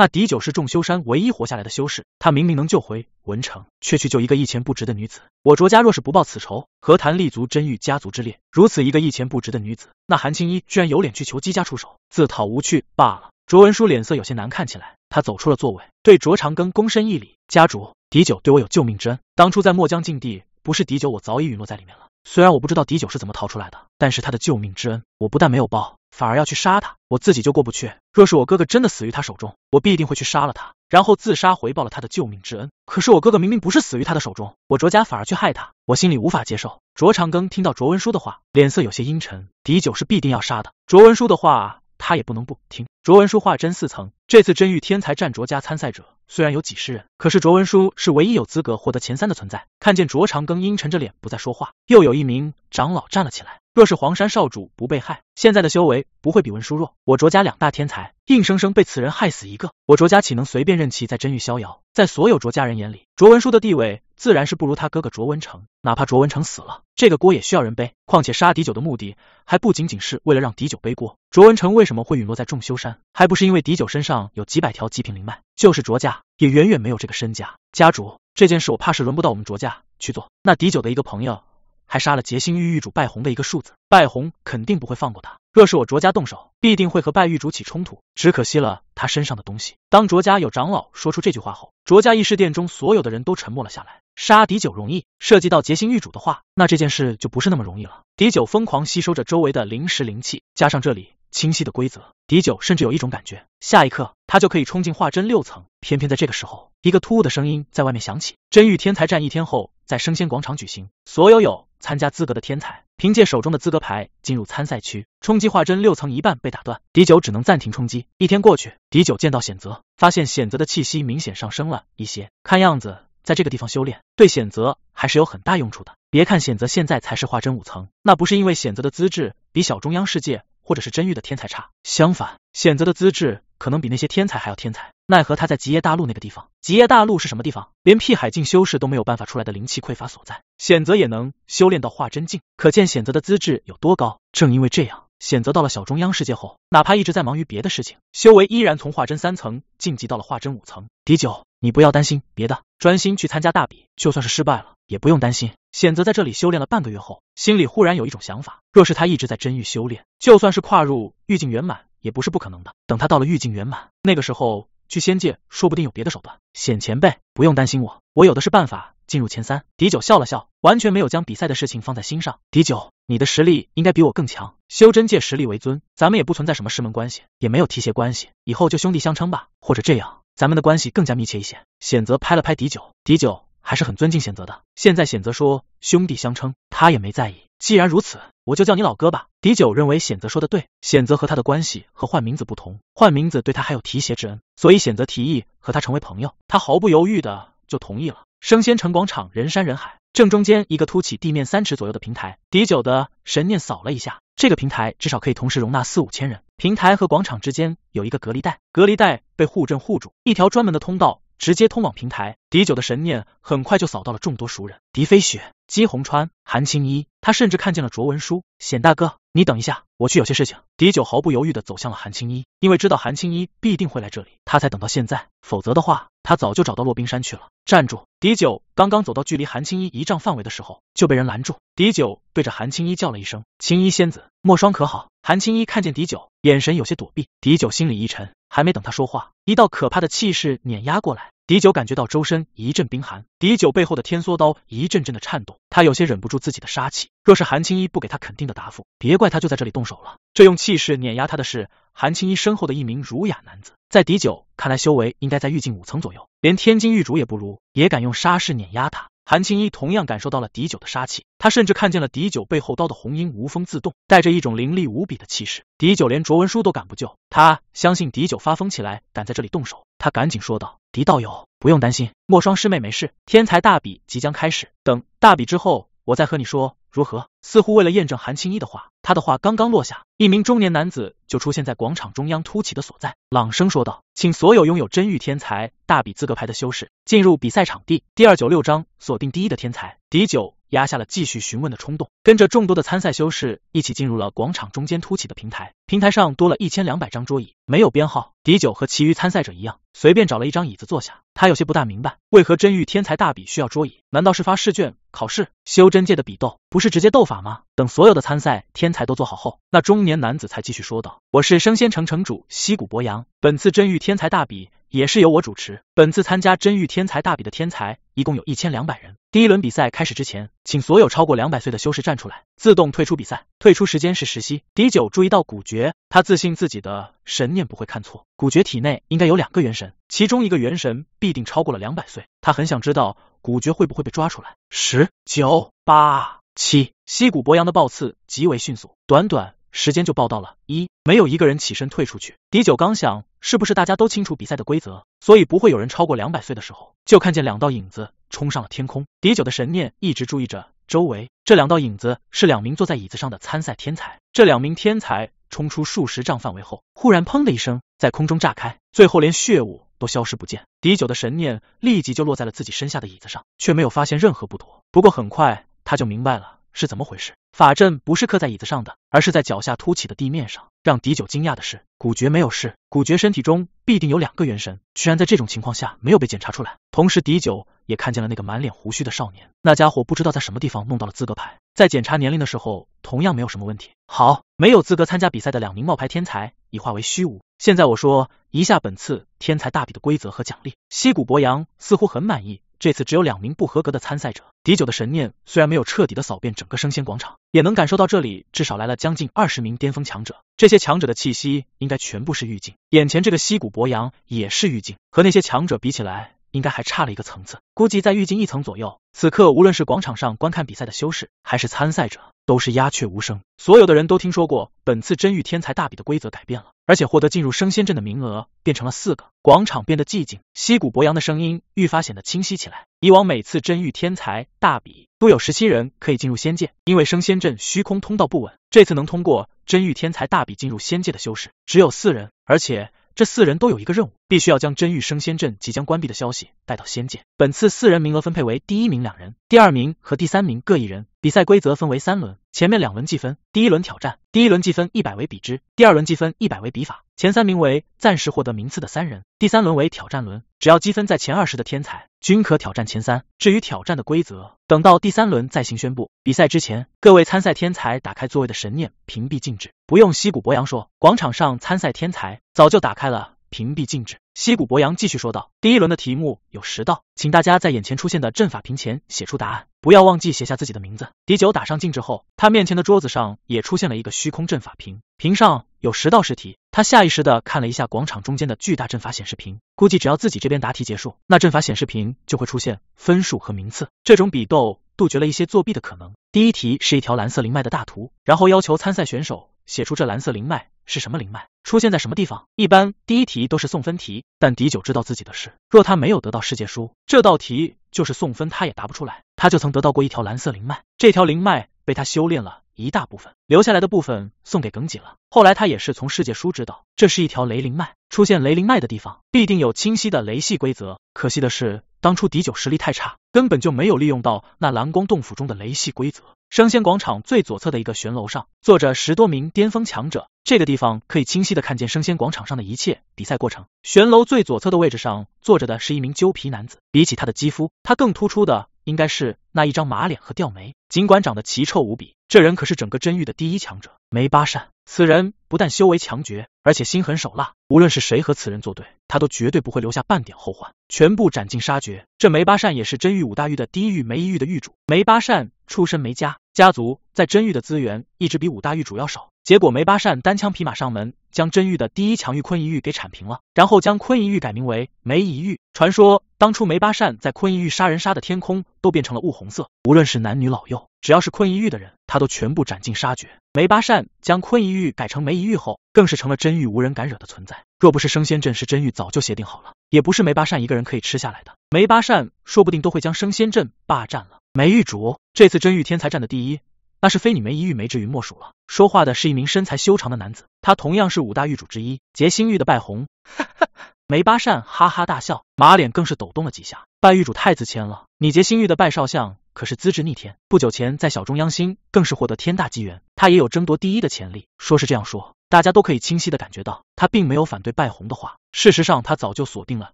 那狄九是众修山唯一活下来的修士，他明明能救回文成，却去救一个一钱不值的女子。我卓家若是不报此仇，何谈立足真玉家族之列？如此一个一钱不值的女子，那韩青衣居然有脸去求姬家出手，自讨无趣罢了。卓文书脸色有些难看起来，他走出了座位，对卓长庚躬身一礼：“家主，狄九对我有救命之恩，当初在墨江禁地，不是狄九，我早已陨落在里面了。虽然我不知道狄九是怎么逃出来的，但是他的救命之恩，我不但没有报。”反而要去杀他，我自己就过不去。若是我哥哥真的死于他手中，我必定会去杀了他，然后自杀回报了他的救命之恩。可是我哥哥明明不是死于他的手中，我卓家反而去害他，我心里无法接受。卓长庚听到卓文书的话，脸色有些阴沉。狄九是必定要杀的，卓文书的话他也不能不听。卓文书话真四层，这次真玉天才战卓家参赛者虽然有几十人，可是卓文书是唯一有资格获得前三的存在。看见卓长庚阴沉着脸不再说话，又有一名长老站了起来。若是黄山少主不被害，现在的修为不会比文殊弱。我卓家两大天才，硬生生被此人害死一个，我卓家岂能随便任其在真域逍遥？在所有卓家人眼里，卓文书的地位自然是不如他哥哥卓文成。哪怕卓文成死了，这个锅也需要人背。况且杀狄九的目的还不仅仅是为了让狄九背锅。卓文成为什么会陨落在众修山？还不是因为狄九身上有几百条极品灵脉？就是卓家也远远没有这个身家。家主，这件事我怕是轮不到我们卓家去做。那狄九的一个朋友。还杀了劫星域域主拜红的一个庶子，拜红肯定不会放过他。若是我卓家动手，必定会和拜玉主起冲突。只可惜了他身上的东西。当卓家有长老说出这句话后，卓家议事殿中所有的人都沉默了下来。杀狄九容易，涉及到劫星狱主的话，那这件事就不是那么容易了。狄九疯狂吸收着周围的灵石灵气，加上这里清晰的规则，狄九甚至有一种感觉，下一刻他就可以冲进化真六层。偏偏在这个时候，一个突兀的声音在外面响起：真玉天才战一天后，在升仙广场举行，所有有。参加资格的天才，凭借手中的资格牌进入参赛区，冲击化真六层一半被打断，狄九只能暂停冲击。一天过去，狄九见到显泽，发现显泽的气息明显上升了一些，看样子在这个地方修炼对险泽还是有很大用处的。别看险泽现在才是化真五层，那不是因为险泽的资质比小中央世界或者是真域的天才差，相反，险泽的资质可能比那些天才还要天才。奈何他在极夜大陆那个地方，极夜大陆是什么地方？连辟海境修士都没有办法出来的灵气匮乏所在。险泽也能修炼到化真境，可见险泽的资质有多高。正因为这样，险泽到了小中央世界后，哪怕一直在忙于别的事情，修为依然从化真三层晋级到了化真五层。第九，你不要担心别的，专心去参加大比，就算是失败了，也不用担心。显泽在这里修炼了半个月后，心里忽然有一种想法：若是他一直在真域修炼，就算是跨入玉境圆满，也不是不可能的。等他到了玉境圆满，那个时候。去仙界，说不定有别的手段。显前辈，不用担心我，我有的是办法进入前三。狄九笑了笑，完全没有将比赛的事情放在心上。狄九，你的实力应该比我更强，修真界实力为尊，咱们也不存在什么师门关系，也没有提携关系，以后就兄弟相称吧。或者这样，咱们的关系更加密切一些。险泽拍了拍狄九，狄九还是很尊敬险泽的。现在险泽说兄弟相称，他也没在意。既然如此。我就叫你老哥吧。狄九认为险泽说的对，险泽和他的关系和换名字不同，换名字对他还有提携之恩，所以险泽提议和他成为朋友，他毫不犹豫的就同意了。升仙城广场人山人海，正中间一个凸起地面三尺左右的平台，狄九的神念扫了一下，这个平台至少可以同时容纳四五千人。平台和广场之间有一个隔离带，隔离带被护阵护住，一条专门的通道直接通往平台。狄九的神念很快就扫到了众多熟人，狄飞雪。姬红川、韩青衣，他甚至看见了卓文书。显大哥，你等一下，我去有些事情。狄九毫不犹豫的走向了韩青衣，因为知道韩青衣必定会来这里，他才等到现在，否则的话，他早就找到洛冰山去了。站住！狄九刚刚走到距离韩青衣一丈范围的时候，就被人拦住。狄九对着韩青衣叫了一声：“青衣仙子，莫霜可好？”韩青衣看见狄九，眼神有些躲避。狄九心里一沉，还没等他说话，一道可怕的气势碾压过来。狄九感觉到周身一阵冰寒，狄九背后的天梭刀一阵阵的颤动，他有些忍不住自己的杀气。若是韩青衣不给他肯定的答复，别怪他就在这里动手了。这用气势碾压他的是韩青衣身后的一名儒雅男子，在狄九看来，修为应该在狱境五层左右，连天津狱主也不如，也敢用杀势碾压他。韩青衣同样感受到了狄九的杀气，他甚至看见了狄九背后刀的红缨无风自动，带着一种凌厉无比的气势。狄九连卓文书都赶不救，他相信狄九发疯起来敢在这里动手，他赶紧说道：“狄道友，不用担心，莫双师妹没事。天才大比即将开始，等大比之后，我再和你说。”如何？似乎为了验证韩青衣的话，他的话刚刚落下，一名中年男子就出现在广场中央凸起的所在，朗声说道：“请所有拥有真玉天才大比资格牌的修士进入比赛场地。第二九六章锁定第一的天才。”第九压下了继续询问的冲动，跟着众多的参赛修士一起进入了广场中间凸起的平台。平台上多了一千两百张桌椅，没有编号。狄九和其余参赛者一样，随便找了一张椅子坐下。他有些不大明白，为何真玉天才大比需要桌椅？难道是发试卷考试？修真界的比斗不是直接斗法吗？等所有的参赛天才都做好后，那中年男子才继续说道：“我是升仙城城主西谷博阳，本次真玉天才大比也是由我主持。本次参加真玉天才大比的天才一共有一千两百人。第一轮比赛开始之前，请所有超过两百岁的修士站出来，自动退出比赛。退出时间是十息。”狄九注意到古绝，他自信自己的神念不会看错。古绝体内应该有两个元神，其中一个元神必定超过了两百岁。他很想知道古绝会不会被抓出来。十九八七，西谷博阳的爆刺极为迅速，短短时间就报到了一，没有一个人起身退出去。狄九刚想，是不是大家都清楚比赛的规则，所以不会有人超过两百岁的时候，就看见两道影子冲上了天空。狄九的神念一直注意着周围，这两道影子是两名坐在椅子上的参赛天才。这两名天才冲出数十丈范围后，忽然砰的一声，在空中炸开，最后连血雾都消失不见。狄九的神念立即就落在了自己身下的椅子上，却没有发现任何不妥。不过很快他就明白了是怎么回事。法阵不是刻在椅子上的，而是在脚下凸起的地面上。让狄九惊讶的是，古绝没有事。古绝身体中必定有两个元神，居然在这种情况下没有被检查出来。同时，狄九也看见了那个满脸胡须的少年，那家伙不知道在什么地方弄到了资格牌，在检查年龄的时候同样没有什么问题。好，没有资格参加比赛的两名冒牌天才已化为虚无。现在我说一下本次天才大比的规则和奖励。西谷博阳似乎很满意。这次只有两名不合格的参赛者。狄九的神念虽然没有彻底的扫遍整个升仙广场，也能感受到这里至少来了将近二十名巅峰强者。这些强者的气息应该全部是玉境。眼前这个溪谷博阳也是玉境，和那些强者比起来，应该还差了一个层次，估计在玉境一层左右。此刻，无论是广场上观看比赛的修士，还是参赛者，都是鸦雀无声。所有的人都听说过，本次真玉天才大比的规则改变了。而且获得进入升仙阵的名额变成了四个，广场变得寂静。西谷博阳的声音愈发显得清晰起来。以往每次真玉天才大比都有十七人可以进入仙界，因为升仙阵虚空通道不稳，这次能通过真玉天才大比进入仙界的修士只有四人，而且这四人都有一个任务，必须要将真玉升仙阵即将关闭的消息带到仙界。本次四人名额分配为第一名两人，第二名和第三名各一人。比赛规则分为三轮。前面两轮计分，第一轮挑战，第一轮计分一百为比之，第二轮计分一百为比法。前三名为暂时获得名次的三人，第三轮为挑战轮，只要积分在前二十的天才均可挑战前三。至于挑战的规则，等到第三轮再行宣布。比赛之前，各位参赛天才打开座位的神念，屏蔽禁止。不用西谷博阳说，广场上参赛天才早就打开了屏蔽禁止。西谷博阳继续说道：“第一轮的题目有十道，请大家在眼前出现的阵法屏前写出答案，不要忘记写下自己的名字。”第九打上禁止后，他面前的桌子上也出现了一个虚空阵法屏，屏上有十道试题。他下意识的看了一下广场中间的巨大阵法显示屏，估计只要自己这边答题结束，那阵法显示屏就会出现分数和名次。这种比斗杜绝了一些作弊的可能。第一题是一条蓝色灵脉的大图，然后要求参赛选手写出这蓝色灵脉是什么灵脉。出现在什么地方？一般第一题都是送分题，但狄九知道自己的事，若他没有得到世界书，这道题就是送分他也答不出来。他就曾得到过一条蓝色灵脉，这条灵脉被他修炼了一大部分，留下来的部分送给耿己了。后来他也是从世界书知道，这是一条雷灵脉，出现雷灵脉的地方必定有清晰的雷系规则。可惜的是，当初狄九实力太差，根本就没有利用到那蓝光洞府中的雷系规则。升仙广场最左侧的一个悬楼上，坐着十多名巅峰强者。这个地方可以清晰的看见升仙广场上的一切比赛过程。悬楼最左侧的位置上坐着的是一名赳皮男子，比起他的肌肤，他更突出的应该是那一张马脸和吊眉。尽管长得奇臭无比，这人可是整个真域的第一强者梅巴善。此人不但修为强绝，而且心狠手辣，无论是谁和此人作对，他都绝对不会留下半点后患，全部斩尽杀绝。这梅巴善也是真玉五大狱的第一狱梅一狱的狱主。梅巴善出身梅家，家族在真玉的资源一直比五大狱主要少。结果梅巴善单枪匹马上门，将真玉的第一强玉坤一玉给铲平了，然后将坤一玉改名为梅一玉。传说当初梅巴善在坤一玉杀人杀的天空都变成了雾红色，无论是男女老幼，只要是坤一玉的人，他都全部斩尽杀绝。梅巴善将坤一玉改成梅一玉后，更是成了真玉无人敢惹的存在。若不是升仙阵是真玉早就协定好了，也不是梅巴善一个人可以吃下来的。梅巴善说不定都会将升仙阵霸占了。梅玉主，这次真玉天才战的第一。那是非你梅一玉梅之云莫属了。说话的是一名身材修长的男子，他同样是五大狱主之一，劫星域的拜红。哈 哈梅巴善哈哈大笑，马脸更是抖动了几下。拜狱主太自谦了，你劫星域的拜少相可是资质逆天，不久前在小中央星更是获得天大机缘，他也有争夺第一的潜力。说是这样说。大家都可以清晰的感觉到，他并没有反对拜红的话。事实上，他早就锁定了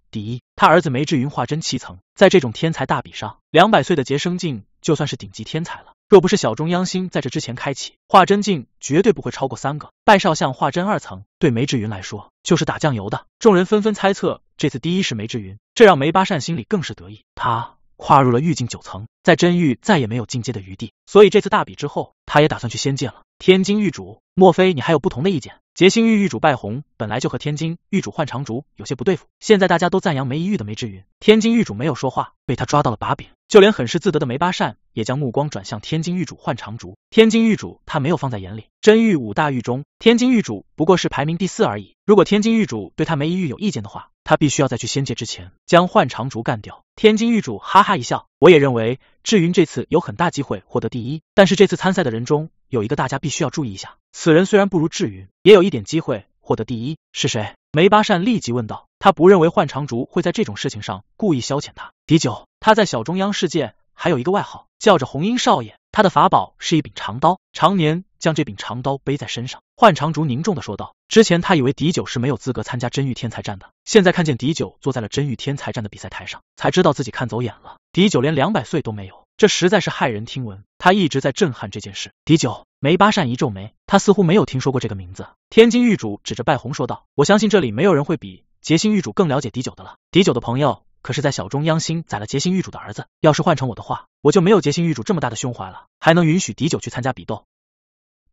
第一。他儿子梅志云化真七层，在这种天才大比上，两百岁的劫生境就算是顶级天才了。若不是小中央星在这之前开启，化真境绝对不会超过三个。拜少相化真二层，对梅志云来说就是打酱油的。众人纷纷猜测，这次第一是梅志云，这让梅巴善心里更是得意。他跨入了狱境九层，在真狱再也没有进阶的余地，所以这次大比之后，他也打算去仙界了。天津玉主，莫非你还有不同的意见？劫星玉玉主拜红本来就和天津玉主换长竹有些不对付，现在大家都赞扬梅一玉的梅志云，天津玉主没有说话，被他抓到了把柄。就连很是自得的梅八善也将目光转向天津玉主换长竹。天津玉主他没有放在眼里，真玉五大玉中，天津玉主不过是排名第四而已。如果天津玉主对他梅一玉有意见的话，他必须要在去仙界之前将幻长竹干掉。天津玉主哈哈一笑，我也认为志云这次有很大机会获得第一，但是这次参赛的人中有一个大家必须要注意一下，此人虽然不如志云，也有一点机会获得第一，是谁？梅巴善立即问道。他不认为幻长竹会在这种事情上故意消遣他。第九，他在小中央世界还有一个外号，叫着红缨少爷。他的法宝是一柄长刀，常年将这柄长刀背在身上。幻长竹凝重的说道：“之前他以为狄九是没有资格参加真玉天才战的，现在看见狄九坐在了真玉天才战的比赛台上，才知道自己看走眼了。狄九连两百岁都没有，这实在是骇人听闻。他一直在震撼这件事。狄九，梅巴善一皱眉，他似乎没有听说过这个名字。天津狱主指着拜红说道：“我相信这里没有人会比杰星狱主更了解狄九的了。狄九的朋友。”可是，在小中央星宰了杰星狱主的儿子。要是换成我的话，我就没有杰星狱主这么大的胸怀了，还能允许狄九去参加比斗。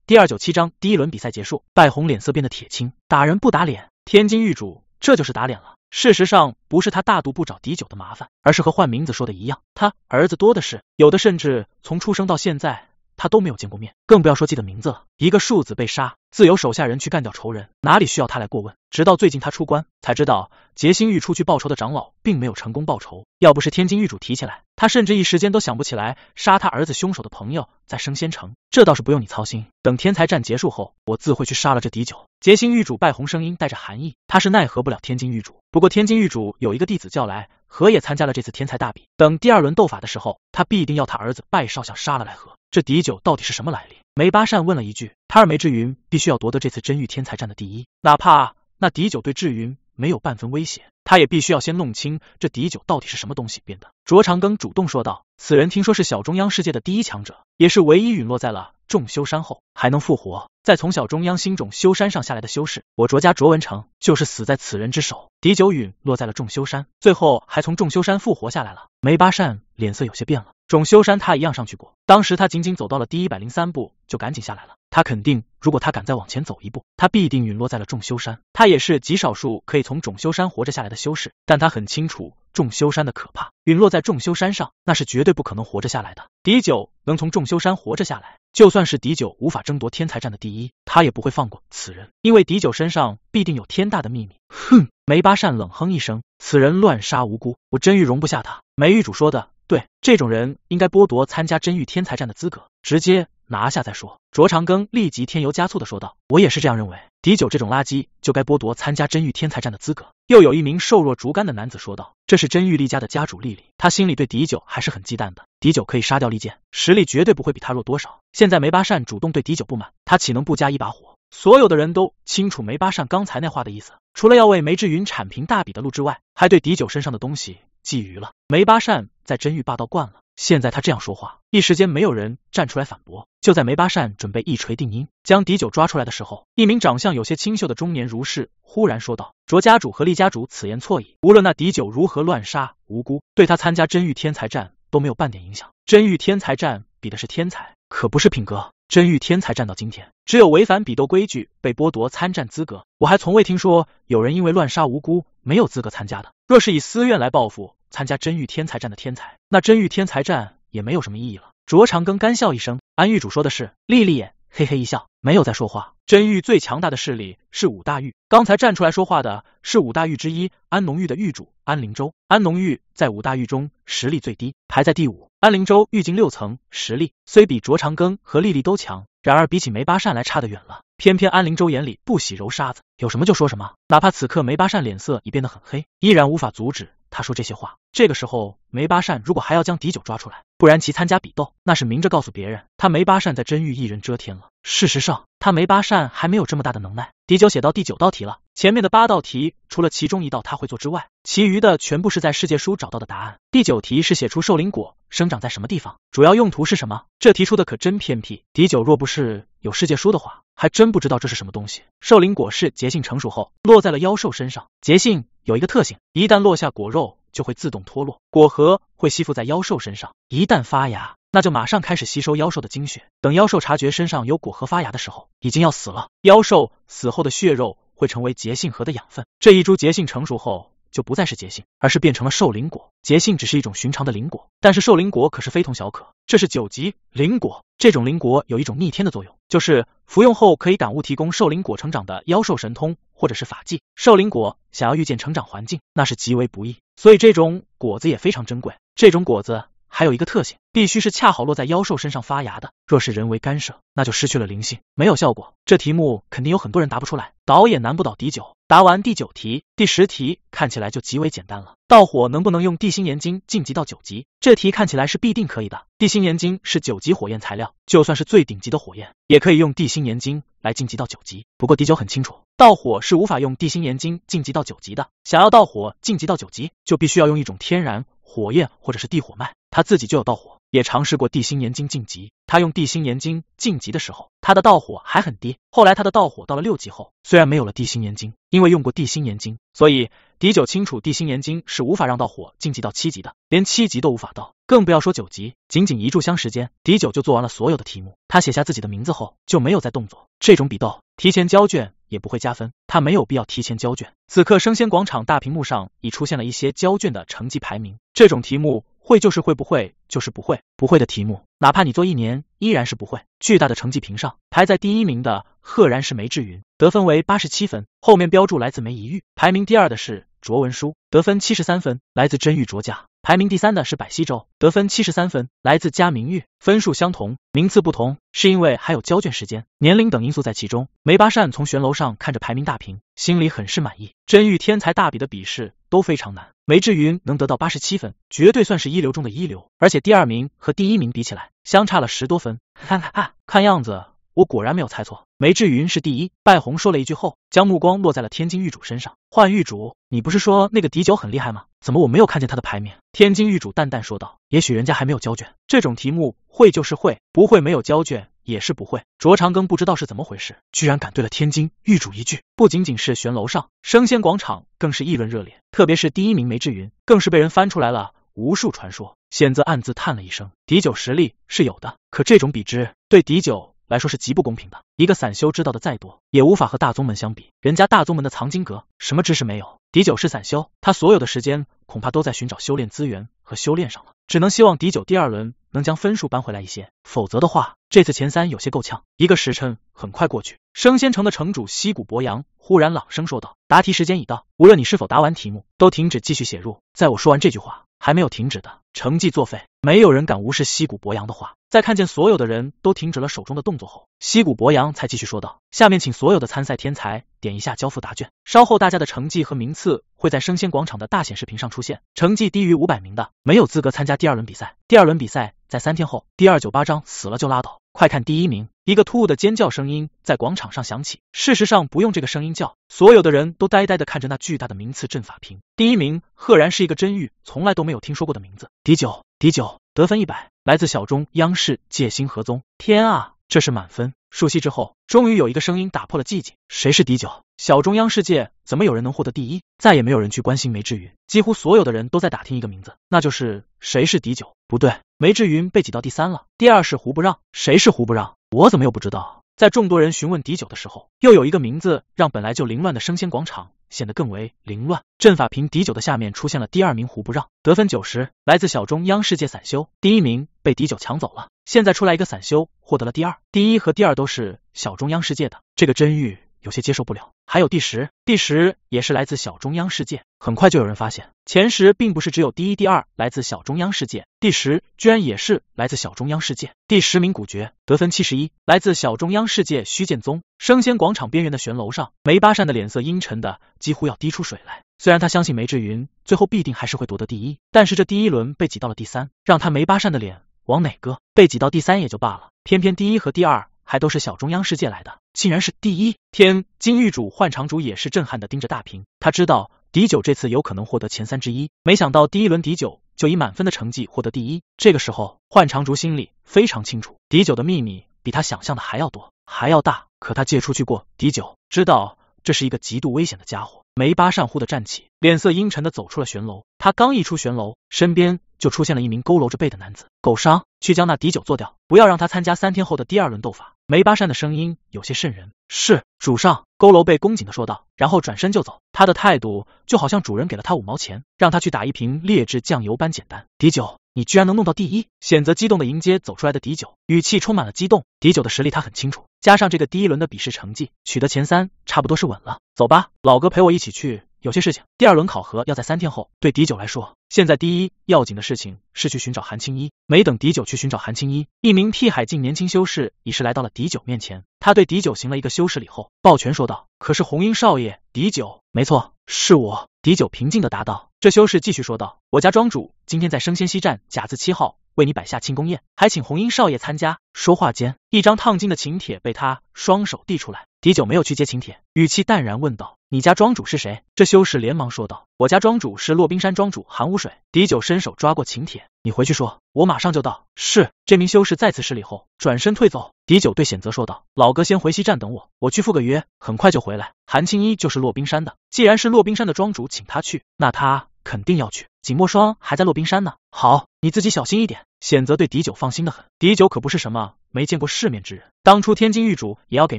第二九七章第一轮比赛结束，败红脸色变得铁青，打人不打脸，天津狱主这就是打脸了。事实上，不是他大度不找敌九的麻烦，而是和换名字说的一样，他儿子多的是，有的甚至从出生到现在。他都没有见过面，更不要说记得名字了。一个庶子被杀，自有手下人去干掉仇人，哪里需要他来过问？直到最近他出关，才知道杰星玉出去报仇的长老并没有成功报仇。要不是天津狱主提起来，他甚至一时间都想不起来杀他儿子凶手的朋友在升仙城。这倒是不用你操心，等天才战结束后，我自会去杀了这敌九。杰星狱主拜红声音带着寒意，他是奈何不了天津狱主。不过天津狱主有一个弟子叫来和也参加了这次天才大比，等第二轮斗法的时候，他必定要他儿子拜少相杀了来和。这敌九到底是什么来历？梅巴善问了一句。他儿梅志云必须要夺得这次真玉天才战的第一，哪怕那敌九对志云没有半分威胁，他也必须要先弄清这敌九到底是什么东西变的。卓长庚主动说道：“此人听说是小中央世界的第一强者，也是唯一陨落在了众修山后还能复活，再从小中央星种修山上下来的修士。我卓家卓文成就是死在此人之手。敌九陨落在了众修山，最后还从众修山复活下来了。”梅巴善脸色有些变了。种修山他一样上去过，当时他仅仅走到了第一百零三步，就赶紧下来了。他肯定，如果他敢再往前走一步，他必定陨落在了众修山。他也是极少数可以从种修山活着下来的修士，但他很清楚众修山的可怕，陨落在众修山上，那是绝对不可能活着下来的。狄九能从众修山活着下来，就算是狄九无法争夺天才战的第一，他也不会放过此人，因为狄九身上必定有天大的秘密。哼！梅巴善冷哼一声，此人乱杀无辜，我真欲容不下他。梅狱主说的。对这种人，应该剥夺参加真玉天才战的资格，直接拿下再说。卓长庚立即添油加醋的说道：“我也是这样认为，狄九这种垃圾就该剥夺参加真玉天才战的资格。”又有一名瘦弱竹竿的男子说道：“这是真玉厉家的家主丽丽，他心里对狄九还是很忌惮的。狄九可以杀掉利剑，实力绝对不会比他弱多少。现在梅巴善主动对狄九不满，他岂能不加一把火？所有的人都清楚梅巴善刚才那话的意思，除了要为梅志云铲平大笔的路之外，还对狄九身上的东西。觊觎了，梅巴善在真玉霸道惯了，现在他这样说话，一时间没有人站出来反驳。就在梅巴善准备一锤定音，将狄九抓出来的时候，一名长相有些清秀的中年儒士忽然说道：“卓家主和厉家主此言错矣。无论那狄九如何乱杀无辜，对他参加真玉天才战都没有半点影响。真玉天才战比的是天才，可不是品格。真玉天才战到今天，只有违反比斗规矩被剥夺参战资格。我还从未听说有人因为乱杀无辜没有资格参加的。若是以私怨来报复参加真玉天才战的天才，那真玉天才战也没有什么意义了。”卓长庚干笑一声，安玉主说的是，丽丽也嘿嘿一笑，没有再说话。真玉最强大的势力是五大玉，刚才站出来说话的是五大玉之一安农玉的玉主安灵州。安农玉在五大玉中实力最低，排在第五。安灵州玉境六层，实力虽比卓长庚和丽丽都强，然而比起梅巴善来差得远了。偏偏安陵州眼里不喜揉沙子，有什么就说什么，哪怕此刻梅巴善脸色已变得很黑，依然无法阻止他说这些话。这个时候，梅巴善如果还要将狄九抓出来，不然其参加比斗，那是明着告诉别人，他梅巴善在真狱一人遮天了。事实上，他梅巴善还没有这么大的能耐。狄九写到第九道题了，前面的八道题除了其中一道他会做之外，其余的全部是在世界书找到的答案。第九题是写出兽灵果生长在什么地方，主要用途是什么？这题出的可真偏僻。狄九若不是有世界书的话，还真不知道这是什么东西。兽灵果是结性成熟后落在了妖兽身上，结性有一个特性，一旦落下果肉。就会自动脱落，果核会吸附在妖兽身上，一旦发芽，那就马上开始吸收妖兽的精血。等妖兽察觉身上有果核发芽的时候，已经要死了。妖兽死后的血肉会成为结性核的养分，这一株结性成熟后。就不再是结性，而是变成了兽灵果。结性只是一种寻常的灵果，但是兽灵果可是非同小可。这是九级灵果，这种灵果有一种逆天的作用，就是服用后可以感悟提供兽灵果成长的妖兽神通或者是法技。兽灵果想要遇见成长环境，那是极为不易，所以这种果子也非常珍贵。这种果子。还有一个特性，必须是恰好落在妖兽身上发芽的。若是人为干涉，那就失去了灵性，没有效果。这题目肯定有很多人答不出来，倒也难不倒敌九。答完第九题，第十题看起来就极为简单了。盗火能不能用地心岩晶晋级到九级？这题看起来是必定可以的。地心岩晶是九级火焰材料，就算是最顶级的火焰，也可以用地心岩晶来晋级到九级。不过第九很清楚，盗火是无法用地心岩晶晋级到九级的。想要盗火晋级到九级，就必须要用一种天然火焰或者是地火脉。他自己就有盗火，也尝试过地心岩晶晋级。他用地心岩晶晋级的时候，他的盗火还很低。后来他的盗火到了六级后，虽然没有了地心岩晶，因为用过地心岩晶，所以狄九清楚地心岩晶是无法让盗火晋级到七级的，连七级都无法到，更不要说九级。仅仅一炷香时间，狄九就做完了所有的题目。他写下自己的名字后，就没有再动作。这种比斗，提前交卷也不会加分，他没有必要提前交卷。此刻生鲜广场大屏幕上已出现了一些交卷的成绩排名，这种题目。会就是会不会就是不会，不会的题目，哪怕你做一年依然是不会。巨大的成绩屏上，排在第一名的赫然是梅志云，得分为八十七分，后面标注来自梅一玉。排名第二的是卓文书，得分七十三分，来自真玉卓家。排名第三的是百西洲，得分七十三分，来自嘉明玉。分数相同，名次不同，是因为还有交卷时间、年龄等因素在其中。梅巴善从悬楼上看着排名大屏，心里很是满意。真玉天才大比的笔试都非常难，梅志云能得到八十七分，绝对算是一流中的一流。而且第二名和第一名比起来，相差了十多分。哈哈哈，看样子。我果然没有猜错，梅志云是第一。拜红说了一句后，将目光落在了天津狱主身上。换狱主，你不是说那个敌九很厉害吗？怎么我没有看见他的牌面？天津狱主淡淡说道。也许人家还没有交卷，这种题目会就是会，不会没有交卷也是不会。卓长庚不知道是怎么回事，居然敢对了天津狱主一句。不仅仅是悬楼上，生鲜广场更是议论热烈，特别是第一名梅志云，更是被人翻出来了无数传说。险则暗自叹了一声，敌九实力是有的，可这种比之对敌九。来说是极不公平的。一个散修知道的再多，也无法和大宗门相比。人家大宗门的藏经阁什么知识没有？狄九是散修，他所有的时间恐怕都在寻找修炼资源和修炼上了。只能希望狄九第二轮能将分数扳回来一些，否则的话，这次前三有些够呛。一个时辰很快过去，升仙城的城主西谷博阳忽然朗声说道：“答题时间已到，无论你是否答完题目，都停止继续写入。”在我说完这句话，还没有停止的，成绩作废。没有人敢无视西谷博洋的话。在看见所有的人都停止了手中的动作后，西谷博洋才继续说道：“下面请所有的参赛天才点一下交付答卷，稍后大家的成绩和名次会在生鲜广场的大显示屏上出现。成绩低于五百名的，没有资格参加第二轮比赛。第二轮比赛在三天后。第二九八章死了就拉倒，快看第一名！”一个突兀的尖叫声音在广场上响起。事实上，不用这个声音叫，所有的人都呆呆的看着那巨大的名次阵法屏。第一名赫然是一个真玉从来都没有听说过的名字——狄九。狄九。得分一百，来自小中央世界星河宗。天啊，这是满分！数息之后，终于有一个声音打破了寂静。谁是第九？小中央世界怎么有人能获得第一？再也没有人去关心梅之云，几乎所有的人都在打听一个名字，那就是谁是第九？不对，梅志云被挤到第三了，第二是胡不让。谁是胡不让？我怎么又不知道？在众多人询问敌九的时候，又有一个名字让本来就凌乱的生鲜广场显得更为凌乱。阵法屏敌九的下面出现了第二名胡不让，得分九十，来自小中央世界散修，第一名被敌九抢走了。现在出来一个散修，获得了第二，第一和第二都是小中央世界的，这个真玉有些接受不了。还有第十，第十也是来自小中央世界。很快就有人发现，前十并不是只有第一、第二来自小中央世界，第十居然也是来自小中央世界。第十名古绝得分七十一，来自小中央世界虚剑宗。生鲜广场边缘的悬楼上，梅巴善的脸色阴沉的几乎要滴出水来。虽然他相信梅志云最后必定还是会夺得第一，但是这第一轮被挤到了第三，让他梅巴善的脸。往哪个被挤到第三也就罢了，偏偏第一和第二还都是小中央世界来的，竟然是第一！天金玉主幻长主也是震撼的盯着大屏，他知道迪九这次有可能获得前三之一，没想到第一轮迪九就以满分的成绩获得第一。这个时候，幻长主心里非常清楚，迪九的秘密比他想象的还要多，还要大。可他借出去过，迪九知道这是一个极度危险的家伙。梅巴善忽的站起，脸色阴沉的走出了玄楼。他刚一出玄楼，身边。就出现了一名佝偻着背的男子，狗商，去将那敌酒做掉，不要让他参加三天后的第二轮斗法。梅巴善的声音有些渗人，是主上。佝偻背恭谨的说道，然后转身就走。他的态度就好像主人给了他五毛钱，让他去打一瓶劣质酱油般简单。敌酒，你居然能弄到第一！选择激动的迎接走出来的敌酒，语气充满了激动。敌酒的实力他很清楚，加上这个第一轮的比试成绩，取得前三差不多是稳了。走吧，老哥陪我一起去。有些事情，第二轮考核要在三天后。对狄九来说，现在第一要紧的事情是去寻找韩青衣。没等狄九去寻找韩青衣，一名替海境年轻修士已是来到了狄九面前。他对狄九行了一个修士礼后，抱拳说道：“可是红英少爷，狄九，没错，是我。”狄九平静的答道。这修士继续说道：“我家庄主今天在生鲜西站甲字七号为你摆下庆功宴，还请红英少爷参加。”说话间，一张烫金的请帖被他双手递出来。狄九没有去接请帖，语气淡然问道。你家庄主是谁？这修士连忙说道：“我家庄主是洛冰山庄主韩无水。”狄九伸手抓过请帖，你回去说，我马上就到。是。这名修士再次施礼后，转身退走。狄九对显泽说道：“老哥先回西站等我，我去赴个约，很快就回来。”韩青衣就是洛冰山的，既然是洛冰山的庄主请他去，那他肯定要去。景墨霜还在洛冰山呢。好，你自己小心一点。显泽对狄九放心的很。狄九可不是什么没见过世面之人，当初天津狱主也要给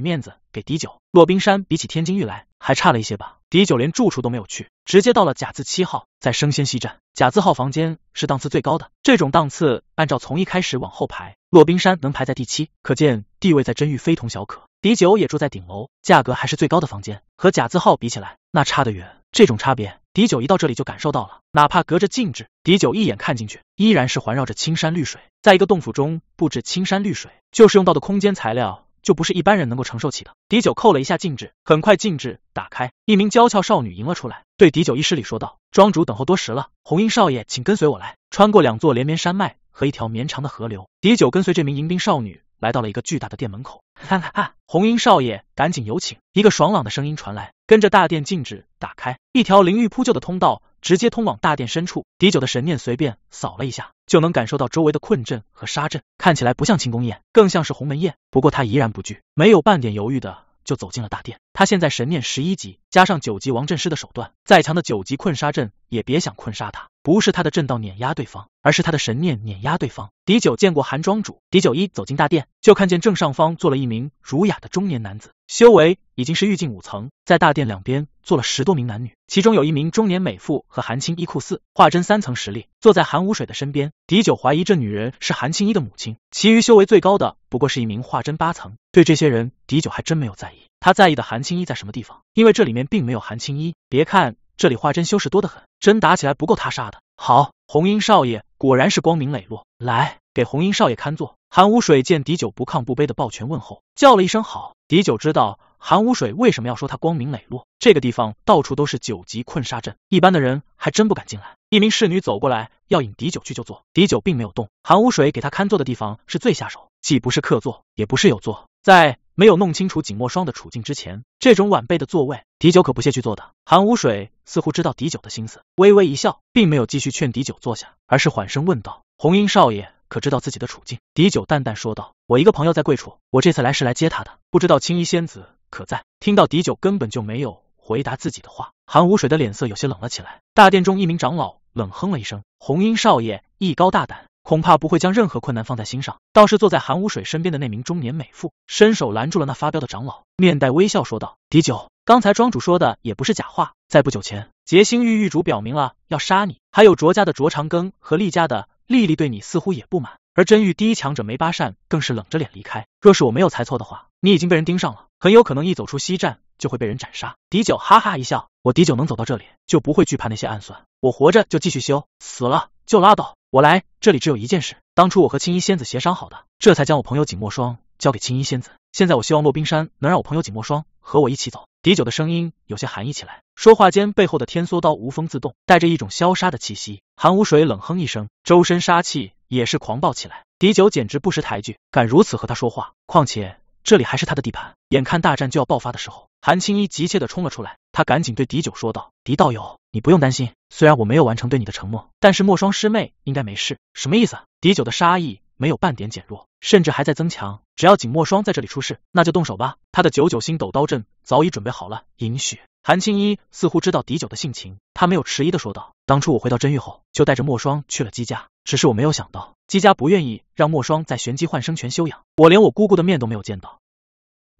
面子给狄九。洛冰山比起天津狱来。还差了一些吧，狄九连住处都没有去，直接到了甲字七号，在生鲜西站。甲字号房间是档次最高的，这种档次按照从一开始往后排，洛冰山能排在第七，可见地位在真玉非同小可。狄九也住在顶楼，价格还是最高的房间，和甲字号比起来，那差得远。这种差别，狄九一到这里就感受到了，哪怕隔着镜子，狄九一眼看进去，依然是环绕着青山绿水，在一个洞府中布置青山绿水，就是用到的空间材料。就不是一般人能够承受起的。狄九扣了一下禁制，很快禁制打开，一名娇俏少女迎了出来，对狄九一施礼说道：“庄主等候多时了，红英少爷，请跟随我来。”穿过两座连绵山脉和一条绵长的河流，狄九跟随这名迎宾少女来到了一个巨大的店门口。哈哈，红英少爷，赶紧有请！一个爽朗的声音传来，跟着大殿禁制打开，一条灵玉铺就的通道。直接通往大殿深处，狄九的神念随便扫了一下，就能感受到周围的困阵和杀阵，看起来不像庆功宴，更像是鸿门宴。不过他依然不惧，没有半点犹豫的就走进了大殿。他现在神念十一级，加上九级王阵师的手段，再强的九级困杀阵也别想困杀他。不是他的正道碾压对方，而是他的神念碾压对方。狄九见过韩庄主，狄九一走进大殿，就看见正上方坐了一名儒雅的中年男子，修为已经是御境五层。在大殿两边坐了十多名男女，其中有一名中年美妇和韩青衣酷似，化真三层实力，坐在韩无水的身边。狄九怀疑这女人是韩青衣的母亲，其余修为最高的不过是一名化真八层。对这些人，狄九还真没有在意。他在意的韩青衣在什么地方？因为这里面并没有韩青衣。别看。这里化真修士多得很，真打起来不够他杀的。好，红英少爷果然是光明磊落，来给红英少爷看座。韩无水见狄九不亢不卑的抱拳问候，叫了一声好。狄九知道韩无水为什么要说他光明磊落，这个地方到处都是九级困杀阵，一般的人还真不敢进来。一名侍女走过来要引狄九去就坐，狄九并没有动。韩无水给他看座的地方是最下手，既不是客座，也不是有座，在。没有弄清楚景墨霜的处境之前，这种晚辈的座位，狄九可不屑去坐的。韩无水似乎知道狄九的心思，微微一笑，并没有继续劝狄九坐下，而是缓声问道：“红英少爷可知道自己的处境？狄九淡淡说道：“我一个朋友在贵处，我这次来是来接他的，不知道青衣仙子可在？”听到狄九根本就没有回答自己的话，韩无水的脸色有些冷了起来。大殿中一名长老冷哼了一声：“红英少爷艺高大胆。”恐怕不会将任何困难放在心上，倒是坐在韩无水身边的那名中年美妇，伸手拦住了那发飙的长老，面带微笑说道：“狄九，刚才庄主说的也不是假话，在不久前，杰星域域主表明了要杀你，还有卓家的卓长庚和厉家的丽丽对你似乎也不满，而真域第一强者梅巴善更是冷着脸离开。若是我没有猜错的话，你已经被人盯上了，很有可能一走出西站就会被人斩杀。”狄九哈哈一笑：“我狄九能走到这里，就不会惧怕那些暗算，我活着就继续修，死了就拉倒。”我来这里只有一件事，当初我和青衣仙子协商好的，这才将我朋友景墨霜交给青衣仙子。现在我希望洛冰山能让我朋友景墨霜和我一起走。狄九的声音有些寒意起来，说话间背后的天梭刀无风自动，带着一种消杀的气息。韩无水冷哼一声，周身杀气也是狂暴起来。狄九简直不识抬举，敢如此和他说话，况且这里还是他的地盘。眼看大战就要爆发的时候，韩青衣急切的冲了出来，他赶紧对狄九说道：“狄道友。”你不用担心，虽然我没有完成对你的承诺，但是墨霜师妹应该没事。什么意思？狄九的杀意没有半点减弱，甚至还在增强。只要景墨霜在这里出事，那就动手吧。他的九九星斗刀阵早已准备好了。银雪，韩青衣似乎知道狄九的性情，他没有迟疑的说道：“当初我回到真域后，就带着墨霜去了姬家，只是我没有想到姬家不愿意让墨霜在玄机幻生泉休养，我连我姑姑的面都没有见到。”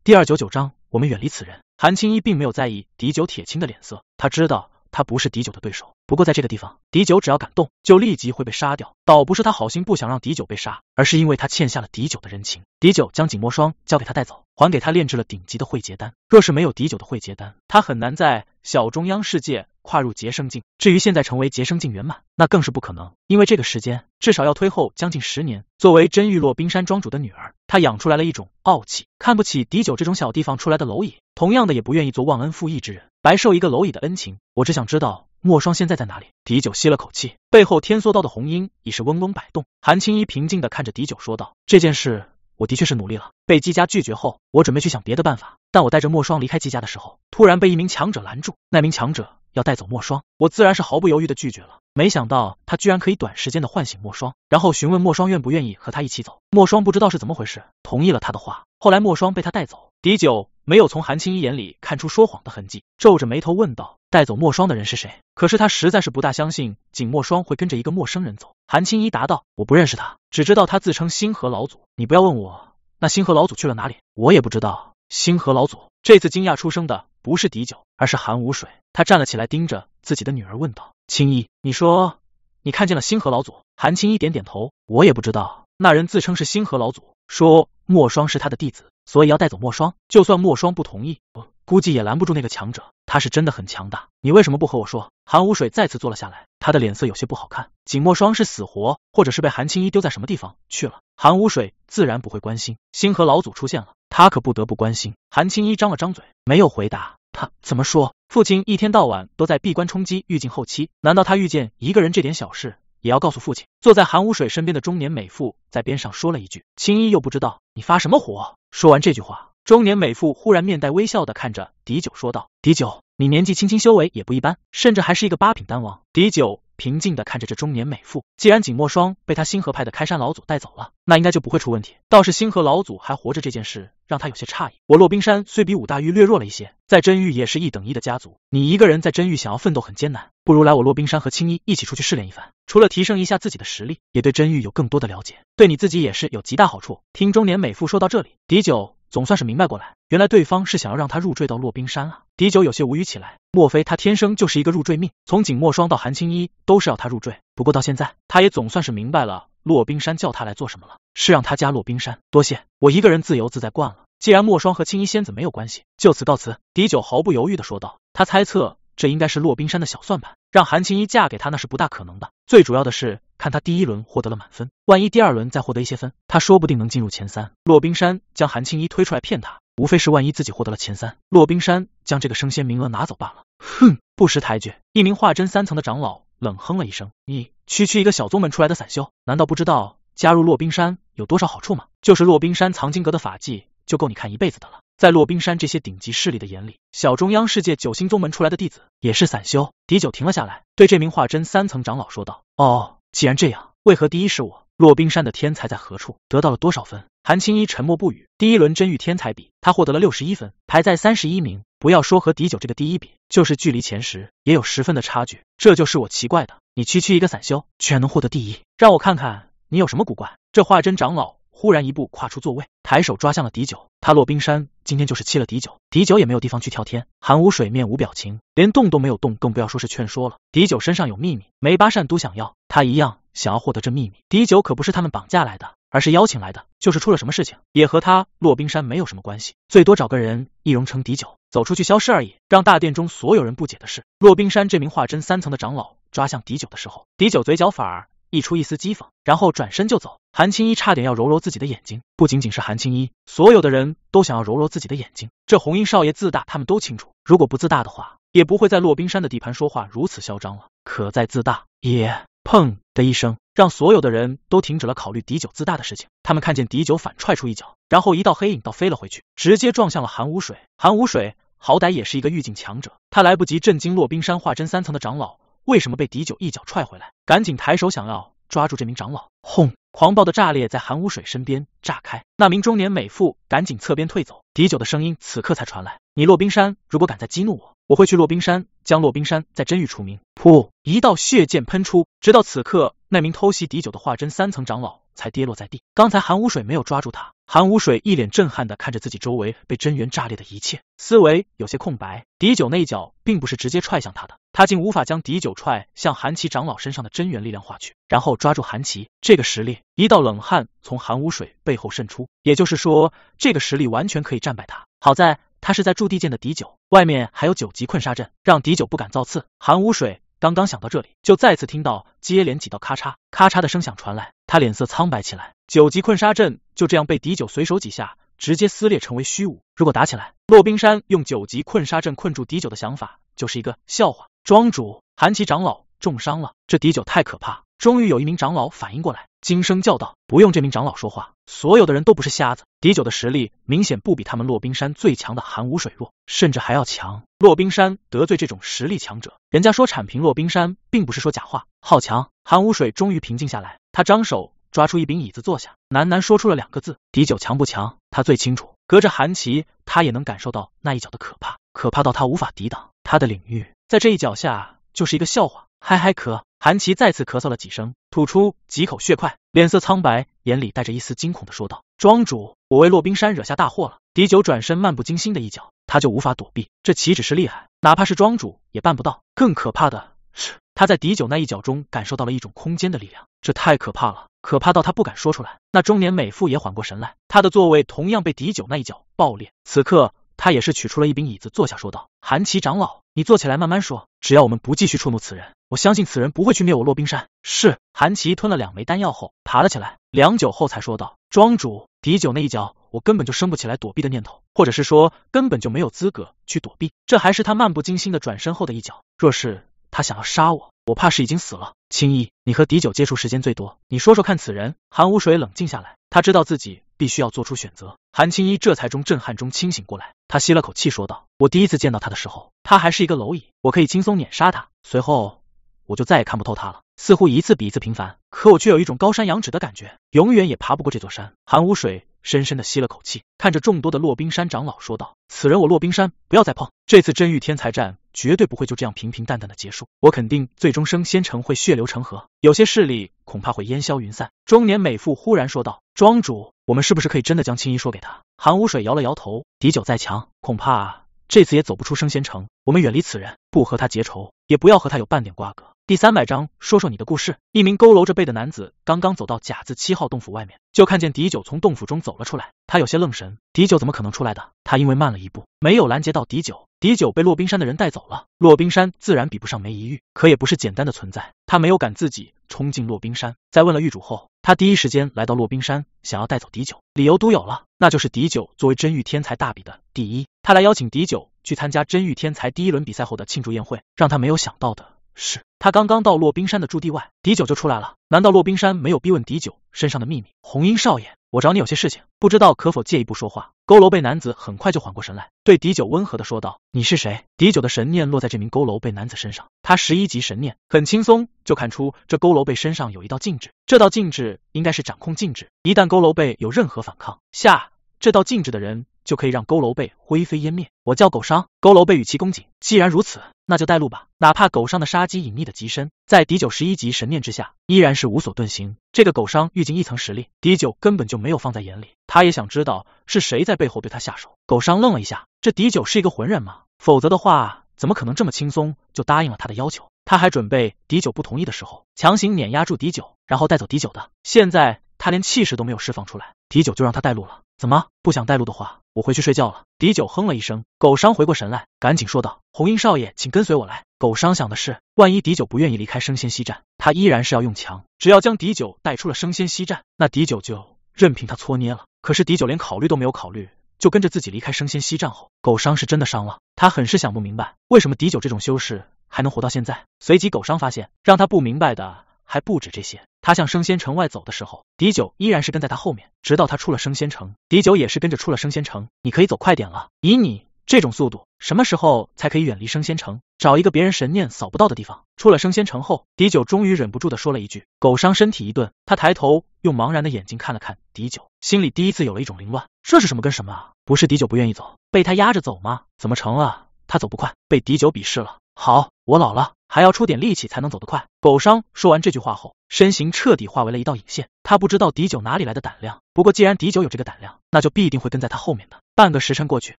第二九九章，我们远离此人。韩青衣并没有在意敌九铁青的脸色，他知道。他不是敌九的对手，不过在这个地方，狄九只要敢动，就立即会被杀掉。倒不是他好心不想让狄九被杀，而是因为他欠下了狄九的人情。狄九将景墨霜交给他带走，还给他炼制了顶级的慧结丹。若是没有狄九的慧结丹，他很难在小中央世界跨入劫生境。至于现在成为劫生境圆满，那更是不可能，因为这个时间至少要推后将近十年。作为真玉落冰山庄主的女儿，她养出来了一种傲气，看不起狄九这种小地方出来的蝼蚁，同样的也不愿意做忘恩负义之人。白受一个蝼蚁的恩情，我只想知道莫霜现在在哪里。狄九吸了口气，背后天梭刀的红缨已是嗡嗡摆动。韩青衣平静的看着狄九说道：“这件事我的确是努力了，被姬家拒绝后，我准备去想别的办法。但我带着莫霜离开姬家的时候，突然被一名强者拦住。那名强者要带走莫霜，我自然是毫不犹豫的拒绝了。没想到他居然可以短时间的唤醒莫霜，然后询问莫霜愿不愿意和他一起走。莫霜不知道是怎么回事，同意了他的话。后来莫霜被他带走，狄九。”没有从韩青衣眼里看出说谎的痕迹，皱着眉头问道：“带走墨霜的人是谁？”可是他实在是不大相信景墨霜会跟着一个陌生人走。韩青衣答道：“我不认识他，只知道他自称星河老祖。你不要问我那星河老祖去了哪里，我也不知道。”星河老祖这次惊讶出声的不是狄九，而是韩无水。他站了起来，盯着自己的女儿问道：“青衣，你说你看见了星河老祖？”韩青衣点点头：“我也不知道。那人自称是星河老祖，说墨霜是他的弟子。”所以要带走墨霜，就算墨霜不同意，估计也拦不住那个强者。他是真的很强大，你为什么不和我说？韩无水再次坐了下来，他的脸色有些不好看。景墨霜是死活，或者是被韩青衣丢在什么地方去了？韩无水自然不会关心。星河老祖出现了，他可不得不关心。韩青衣张了张嘴，没有回答。他怎么说？父亲一天到晚都在闭关冲击，欲进后期，难道他遇见一个人这点小事？也要告诉父亲。坐在韩无水身边的中年美妇在边上说了一句：“青衣又不知道你发什么火。”说完这句话，中年美妇忽然面带微笑的看着狄九说道：“狄九，你年纪轻轻，修为也不一般，甚至还是一个八品丹王。”狄九。平静的看着这中年美妇，既然景墨霜被他星河派的开山老祖带走了，那应该就不会出问题。倒是星河老祖还活着这件事，让他有些诧异。我洛冰山虽比五大玉略弱了一些，在真域也是一等一的家族。你一个人在真域想要奋斗很艰难，不如来我洛冰山和青衣一起出去试炼一番，除了提升一下自己的实力，也对真域有更多的了解，对你自己也是有极大好处。听中年美妇说到这里，狄九。总算是明白过来，原来对方是想要让他入赘到洛冰山啊！狄九有些无语起来，莫非他天生就是一个入赘命？从景墨霜到韩青衣都是要他入赘。不过到现在，他也总算是明白了洛冰山叫他来做什么了，是让他加洛冰山。多谢，我一个人自由自在惯了。既然墨霜和青衣仙子没有关系，就此告辞。狄九毫不犹豫的说道。他猜测。这应该是洛冰山的小算盘，让韩青衣嫁给他那是不大可能的。最主要的是，看他第一轮获得了满分，万一第二轮再获得一些分，他说不定能进入前三。洛冰山将韩青衣推出来骗他，无非是万一自己获得了前三，洛冰山将这个升仙名额拿走罢了。哼，不识抬举！一名化真三层的长老冷哼了一声：“你区区一个小宗门出来的散修，难道不知道加入洛冰山有多少好处吗？就是洛冰山藏经阁的法技，就够你看一辈子的了。”在洛冰山这些顶级势力的眼里，小中央世界九星宗门出来的弟子也是散修。狄九停了下来，对这名化真三层长老说道：“哦，既然这样，为何第一是我？骆冰山的天才在何处？得到了多少分？韩青衣沉默不语。第一轮真玉天才比，他获得了六十一分，排在三十一名。不要说和迪九这个第一比，就是距离前十也有十分的差距。这就是我奇怪的，你区区一个散修，居然能获得第一，让我看看你有什么古怪。这化真长老忽然一步跨出座位，抬手抓向了迪九。他骆冰山今天就是欺了迪九，迪九也没有地方去跳天。韩无水面无表情，连动都没有动，更不要说是劝说了。迪九身上有秘密，梅巴善都想要，他一样。想要获得这秘密，迪九可不是他们绑架来的，而是邀请来的。就是出了什么事情，也和他洛冰山没有什么关系，最多找个人易容成迪九，走出去消失而已。让大殿中所有人不解的是，洛冰山这名化真三层的长老抓向迪九的时候，迪九嘴角反而溢出一丝讥讽，然后转身就走。韩青衣差点要揉揉自己的眼睛，不仅仅是韩青衣，所有的人都想要揉揉自己的眼睛。这红衣少爷自大，他们都清楚，如果不自大的话，也不会在洛冰山的地盘说话如此嚣张了。可再自大也。砰的一声，让所有的人都停止了考虑迪九自大的事情。他们看见迪九反踹出一脚，然后一道黑影倒飞了回去，直接撞向了韩无水。韩无水好歹也是一个御境强者，他来不及震惊落冰山化真三层的长老，为什么被迪九一脚踹回来？赶紧抬手想要抓住这名长老。轰！狂暴的炸裂在韩无水身边炸开，那名中年美妇赶紧侧边退走。敌九的声音此刻才传来：“你洛冰山如果敢再激怒我，我会去洛冰山将洛冰山在真域除名。”噗！一道血剑喷出，直到此刻，那名偷袭敌九的化真三层长老才跌落在地。刚才韩无水没有抓住他，韩无水一脸震撼的看着自己周围被真元炸裂的一切，思维有些空白。狄九那一脚并不是直接踹向他的，他竟无法将狄九踹向韩琦长老身上的真元力量化去，然后抓住韩琦。这个实力，一道冷汗从韩无水背后渗出，也就是说，这个实力完全可以战败他。好在他是在驻地见的狄九，外面还有九级困杀阵，让狄九不敢造次。韩无水。刚刚想到这里，就再次听到接连几道咔嚓咔嚓的声响传来，他脸色苍白起来。九级困杀阵就这样被敌九随手几下直接撕裂成为虚无。如果打起来，骆冰山用九级困杀阵困住敌九的想法就是一个笑话。庄主，韩琦长老重伤了，这敌九太可怕。终于有一名长老反应过来，惊声叫道：“不用这名长老说话，所有的人都不是瞎子。狄九的实力明显不比他们洛冰山最强的寒无水弱，甚至还要强。洛冰山得罪这种实力强者，人家说铲平洛冰山，并不是说假话。好强！”寒无水终于平静下来，他张手抓出一柄椅子坐下，喃喃说出了两个字：“狄九强不强？他最清楚。隔着寒旗，他也能感受到那一脚的可怕，可怕到他无法抵挡。他的领域在这一脚下就是一个笑话。”嗨嗨咳。韩琦再次咳嗽了几声，吐出几口血块，脸色苍白，眼里带着一丝惊恐的说道：“庄主，我为洛冰山惹下大祸了。”狄九转身漫不经心的一脚，他就无法躲避。这岂止是厉害，哪怕是庄主也办不到。更可怕的是，他在狄九那一脚中感受到了一种空间的力量，这太可怕了，可怕到他不敢说出来。那中年美妇也缓过神来，她的座位同样被狄九那一脚爆裂。此刻。他也是取出了一柄椅子坐下，说道：“韩琦长老，你坐起来慢慢说。只要我们不继续触怒此人，我相信此人不会去灭我洛冰山。”是。韩琦吞了两枚丹药后，爬了起来，良久后才说道：“庄主，狄九那一脚，我根本就生不起来躲避的念头，或者是说，根本就没有资格去躲避。这还是他漫不经心的转身后的一脚。若是他想要杀我，我怕是已经死了。青衣，你和狄九接触时间最多，你说说看，此人。”韩无水冷静下来，他知道自己。必须要做出选择，韩青衣这才从震撼中清醒过来，他吸了口气说道：“我第一次见到他的时候，他还是一个蝼蚁，我可以轻松碾杀他。随后，我就再也看不透他了，似乎一次比一次平凡，可我却有一种高山仰止的感觉，永远也爬不过这座山。”韩无水深深的吸了口气，看着众多的洛冰山长老说道：“此人我洛冰山不要再碰，这次真玉天才战绝对不会就这样平平淡淡的结束，我肯定最终升仙城会血流成河，有些势力恐怕会烟消云散。”中年美妇忽然说道：“庄主。”我们是不是可以真的将青衣说给他？韩无水摇了摇头，敌九再强，恐怕这次也走不出升仙城。我们远离此人，不和他结仇，也不要和他有半点瓜葛。第三百章，说说你的故事。一名佝偻着背的男子刚刚走到甲字七号洞府外面，就看见狄九从洞府中走了出来。他有些愣神，狄九怎么可能出来的？他因为慢了一步，没有拦截到狄九。狄九被洛冰山的人带走了。洛冰山自然比不上梅姨玉，可也不是简单的存在。他没有敢自己冲进洛冰山。在问了狱主后，他第一时间来到洛冰山，想要带走狄九，理由都有了，那就是狄九作为真玉天才大比的第一，他来邀请狄九去参加真玉天才第一轮比赛后的庆祝宴会。让他没有想到的。是他刚刚到洛冰山的驻地外，狄九就出来了。难道洛冰山没有逼问狄九身上的秘密？红衣少爷，我找你有些事情，不知道可否借一步说话。佝偻背男子很快就缓过神来，对狄九温和的说道：“你是谁？”狄九的神念落在这名佝偻背男子身上，他十一级神念很轻松，就看出这佝偻背身上有一道禁制，这道禁制应该是掌控禁制，一旦佝偻背有任何反抗，下这道禁制的人。就可以让佝偻背灰飞烟灭。我叫狗商。佝偻背语气恭谨。既然如此，那就带路吧。哪怕狗商的杀机隐匿的极深，在敌九十一级神念之下，依然是无所遁形。这个狗商遇进一层实力，敌九根本就没有放在眼里。他也想知道是谁在背后对他下手。狗商愣了一下，这敌九是一个浑人吗？否则的话，怎么可能这么轻松就答应了他的要求？他还准备敌九不同意的时候，强行碾压住敌九，然后带走敌九的。现在他连气势都没有释放出来，敌九就让他带路了。怎么不想带路的话？我回去睡觉了。狄九哼了一声，狗商回过神来，赶紧说道：“红衣少爷，请跟随我来。”狗商想的是，万一狄九不愿意离开生仙西站，他依然是要用强。只要将狄九带出了生仙西站，那狄九就任凭他搓捏了。可是狄九连考虑都没有考虑，就跟着自己离开生仙西站后，狗商是真的伤了。他很是想不明白，为什么狄九这种修士还能活到现在。随即，狗商发现，让他不明白的还不止这些。他向升仙城外走的时候，狄九依然是跟在他后面，直到他出了升仙城，狄九也是跟着出了升仙城。你可以走快点了，以你这种速度，什么时候才可以远离升仙城，找一个别人神念扫不到的地方？出了升仙城后，狄九终于忍不住的说了一句。狗伤身体一顿，他抬头用茫然的眼睛看了看狄九，心里第一次有了一种凌乱。这是什么跟什么啊？不是狄九不愿意走，被他压着走吗？怎么成了他走不快，被狄九鄙视了？好，我老了。还要出点力气才能走得快。狗商说完这句话后，身形彻底化为了一道影线。他不知道狄九哪里来的胆量，不过既然狄九有这个胆量，那就必定会跟在他后面的。半个时辰过去，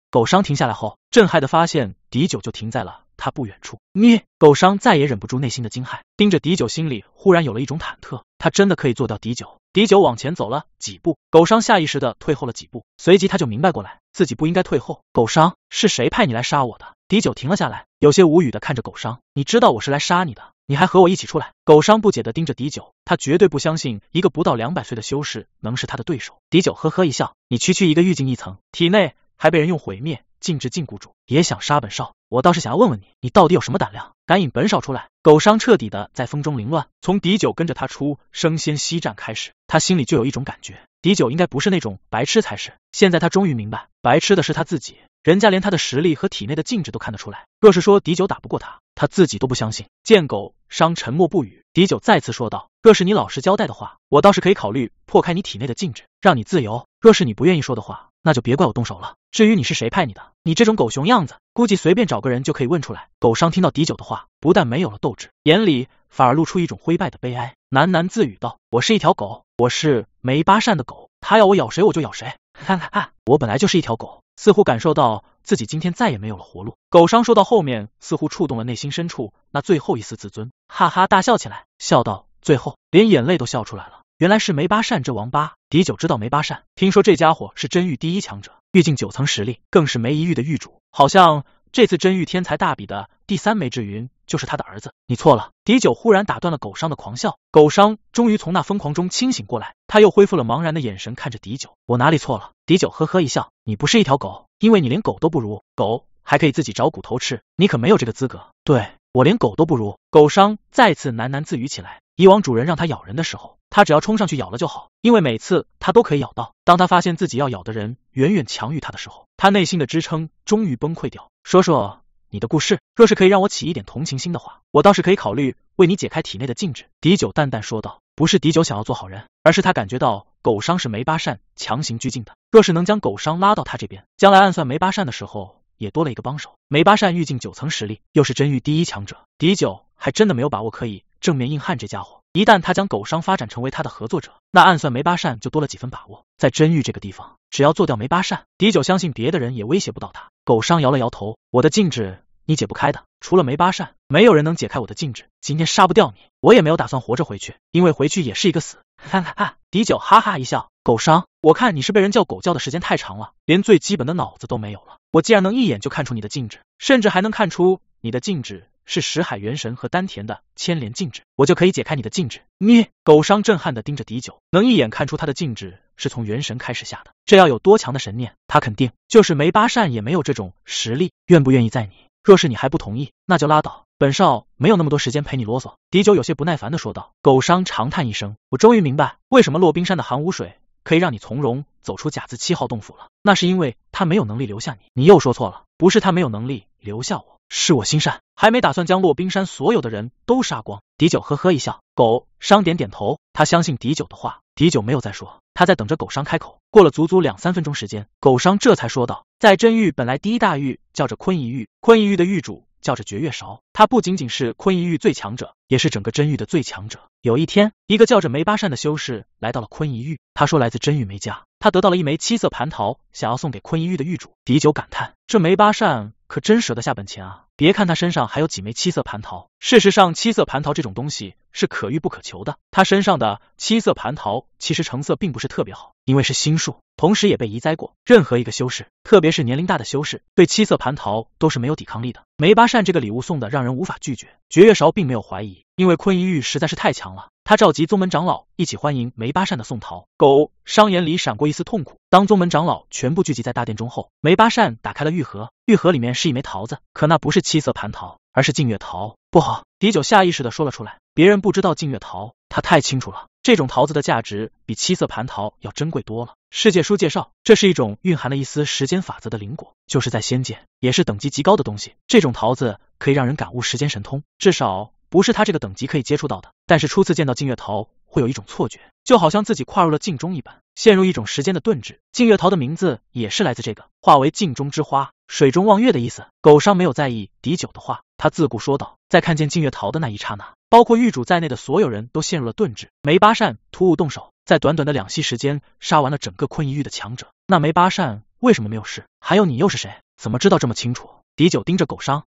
狗商停下来后，震撼的发现狄九就停在了他不远处。你，狗商再也忍不住内心的惊骇，盯着狄九，心里忽然有了一种忐忑。他真的可以做掉狄九？狄九往前走了几步，狗商下意识的退后了几步，随即他就明白过来，自己不应该退后。狗商，是谁派你来杀我的？狄九停了下来，有些无语的看着狗商。你知道我是来杀你的，你还和我一起出来？狗商不解的盯着狄九，他绝对不相信一个不到两百岁的修士能是他的对手。狄九呵呵一笑，你区区一个狱境一层，体内还被人用毁灭禁制禁锢住，也想杀本少？我倒是想要问问你，你到底有什么胆量，敢引本少出来？狗商彻底的在风中凌乱。从狄九跟着他出生仙西战开始，他心里就有一种感觉，狄九应该不是那种白痴才是。现在他终于明白，白痴的是他自己。人家连他的实力和体内的禁制都看得出来，若是说狄九打不过他，他自己都不相信。见狗商沉默不语，狄九再次说道：“若是你老实交代的话，我倒是可以考虑破开你体内的禁制，让你自由。若是你不愿意说的话，那就别怪我动手了。至于你是谁派你的，你这种狗熊样子，估计随便找个人就可以问出来。”狗商听到狄九的话，不但没有了斗志，眼里反而露出一种灰败的悲哀，喃喃自语道：“我是一条狗，我是梅巴善的狗，他要我咬谁我就咬谁。哈哈哈，我本来就是一条狗。”似乎感受到自己今天再也没有了活路，狗商说到后面，似乎触动了内心深处那最后一丝自尊，哈哈大笑起来，笑到：“最后连眼泪都笑出来了。原来是梅巴善这王八。”狄九知道梅巴善，听说这家伙是真域第一强者，域境九层实力，更是梅一域的域主，好像这次真域天才大比的第三枚志云就是他的儿子。你错了。狄九忽然打断了狗商的狂笑，狗商终于从那疯狂中清醒过来，他又恢复了茫然的眼神看着狄九，我哪里错了？狄九呵呵一笑，你不是一条狗，因为你连狗都不如，狗还可以自己找骨头吃，你可没有这个资格。对我连狗都不如。狗商再次喃喃自语起来，以往主人让他咬人的时候，他只要冲上去咬了就好，因为每次他都可以咬到。当他发现自己要咬的人远远强于他的时候，他内心的支撑终于崩溃掉。说说。你的故事，若是可以让我起一点同情心的话，我倒是可以考虑为你解开体内的禁制。狄九淡淡说道，不是狄九想要做好人，而是他感觉到狗商是梅巴善强行拘禁的，若是能将狗商拉到他这边，将来暗算梅巴善的时候，也多了一个帮手。梅巴善御境九层实力，又是真域第一强者，狄九还真的没有把握可以正面硬汉这家伙。一旦他将狗商发展成为他的合作者，那暗算梅巴善就多了几分把握。在真域这个地方，只要做掉梅巴善，狄九相信别的人也威胁不到他。狗商摇了摇头，我的禁制。你解不开的，除了梅巴善，没有人能解开我的禁制。今天杀不掉你，我也没有打算活着回去，因为回去也是一个死。哈哈哈！狄九哈哈一笑，狗商，我看你是被人叫狗叫的时间太长了，连最基本的脑子都没有了。我既然能一眼就看出你的禁制，甚至还能看出你的禁制是石海元神和丹田的牵连禁制，我就可以解开你的禁制。你狗商震撼的盯着狄九，能一眼看出他的禁制是从元神开始下的，这要有多强的神念？他肯定就是梅巴善也没有这种实力。愿不愿意在你？若是你还不同意，那就拉倒，本少没有那么多时间陪你啰嗦。狄九有些不耐烦的说道。狗商长叹一声，我终于明白为什么洛冰山的寒无水可以让你从容走出甲子七号洞府了。那是因为他没有能力留下你。你又说错了，不是他没有能力留下我，是我心善，还没打算将洛冰山所有的人都杀光。狄九呵呵一笑，狗商点点头，他相信狄九的话。狄九没有再说，他在等着狗商开口。过了足足两三分钟时间，狗商这才说道：“在真域本来第一大域叫着坤一域，坤一域的域主叫着绝月勺，他不仅仅是坤夷域最强者，也是整个真域的最强者。有一天，一个叫着梅八善的修士来到了坤夷域，他说来自真域梅家，他得到了一枚七色蟠桃，想要送给坤夷域的域主。狄九感叹：这梅八善可真舍得下本钱啊！别看他身上还有几枚七色蟠桃，事实上七色蟠桃这种东西是可遇不可求的。他身上的七色蟠桃其实成色并不是特别好，因为是新树，同时也被移栽过。任何一个修士，特别是年龄大的修士，对七色蟠桃都是没有抵抗力的。梅巴善这个礼物送的让人无法拒绝。绝月勺并没有怀疑，因为坤一玉实在是太强了。他召集宗门长老一起欢迎梅巴善的送桃。狗商眼里闪过一丝痛苦。当宗门长老全部聚集在大殿中后，梅巴善打开了玉盒，玉盒里面是一枚桃子，可那不是七色蟠桃，而是净月桃。不好！狄九下意识的说了出来。别人不知道净月桃，他太清楚了。这种桃子的价值比七色蟠桃要珍贵多了。世界书介绍，这是一种蕴含了一丝时间法则的灵果，就是在仙界也是等级极高的东西。这种桃子可以让人感悟时间神通，至少。不是他这个等级可以接触到的，但是初次见到净月桃，会有一种错觉，就好像自己跨入了镜中一般，陷入一种时间的顿滞。净月桃的名字也是来自这个，化为镜中之花，水中望月的意思。狗商没有在意狄九的话，他自顾说道：“在看见净月桃的那一刹那，包括狱主在内的所有人都陷入了顿滞。梅巴善突兀动手，在短短的两息时间杀完了整个坤夷域的强者。那梅巴善为什么没有事？还有你又是谁？怎么知道这么清楚？”狄九盯着狗商，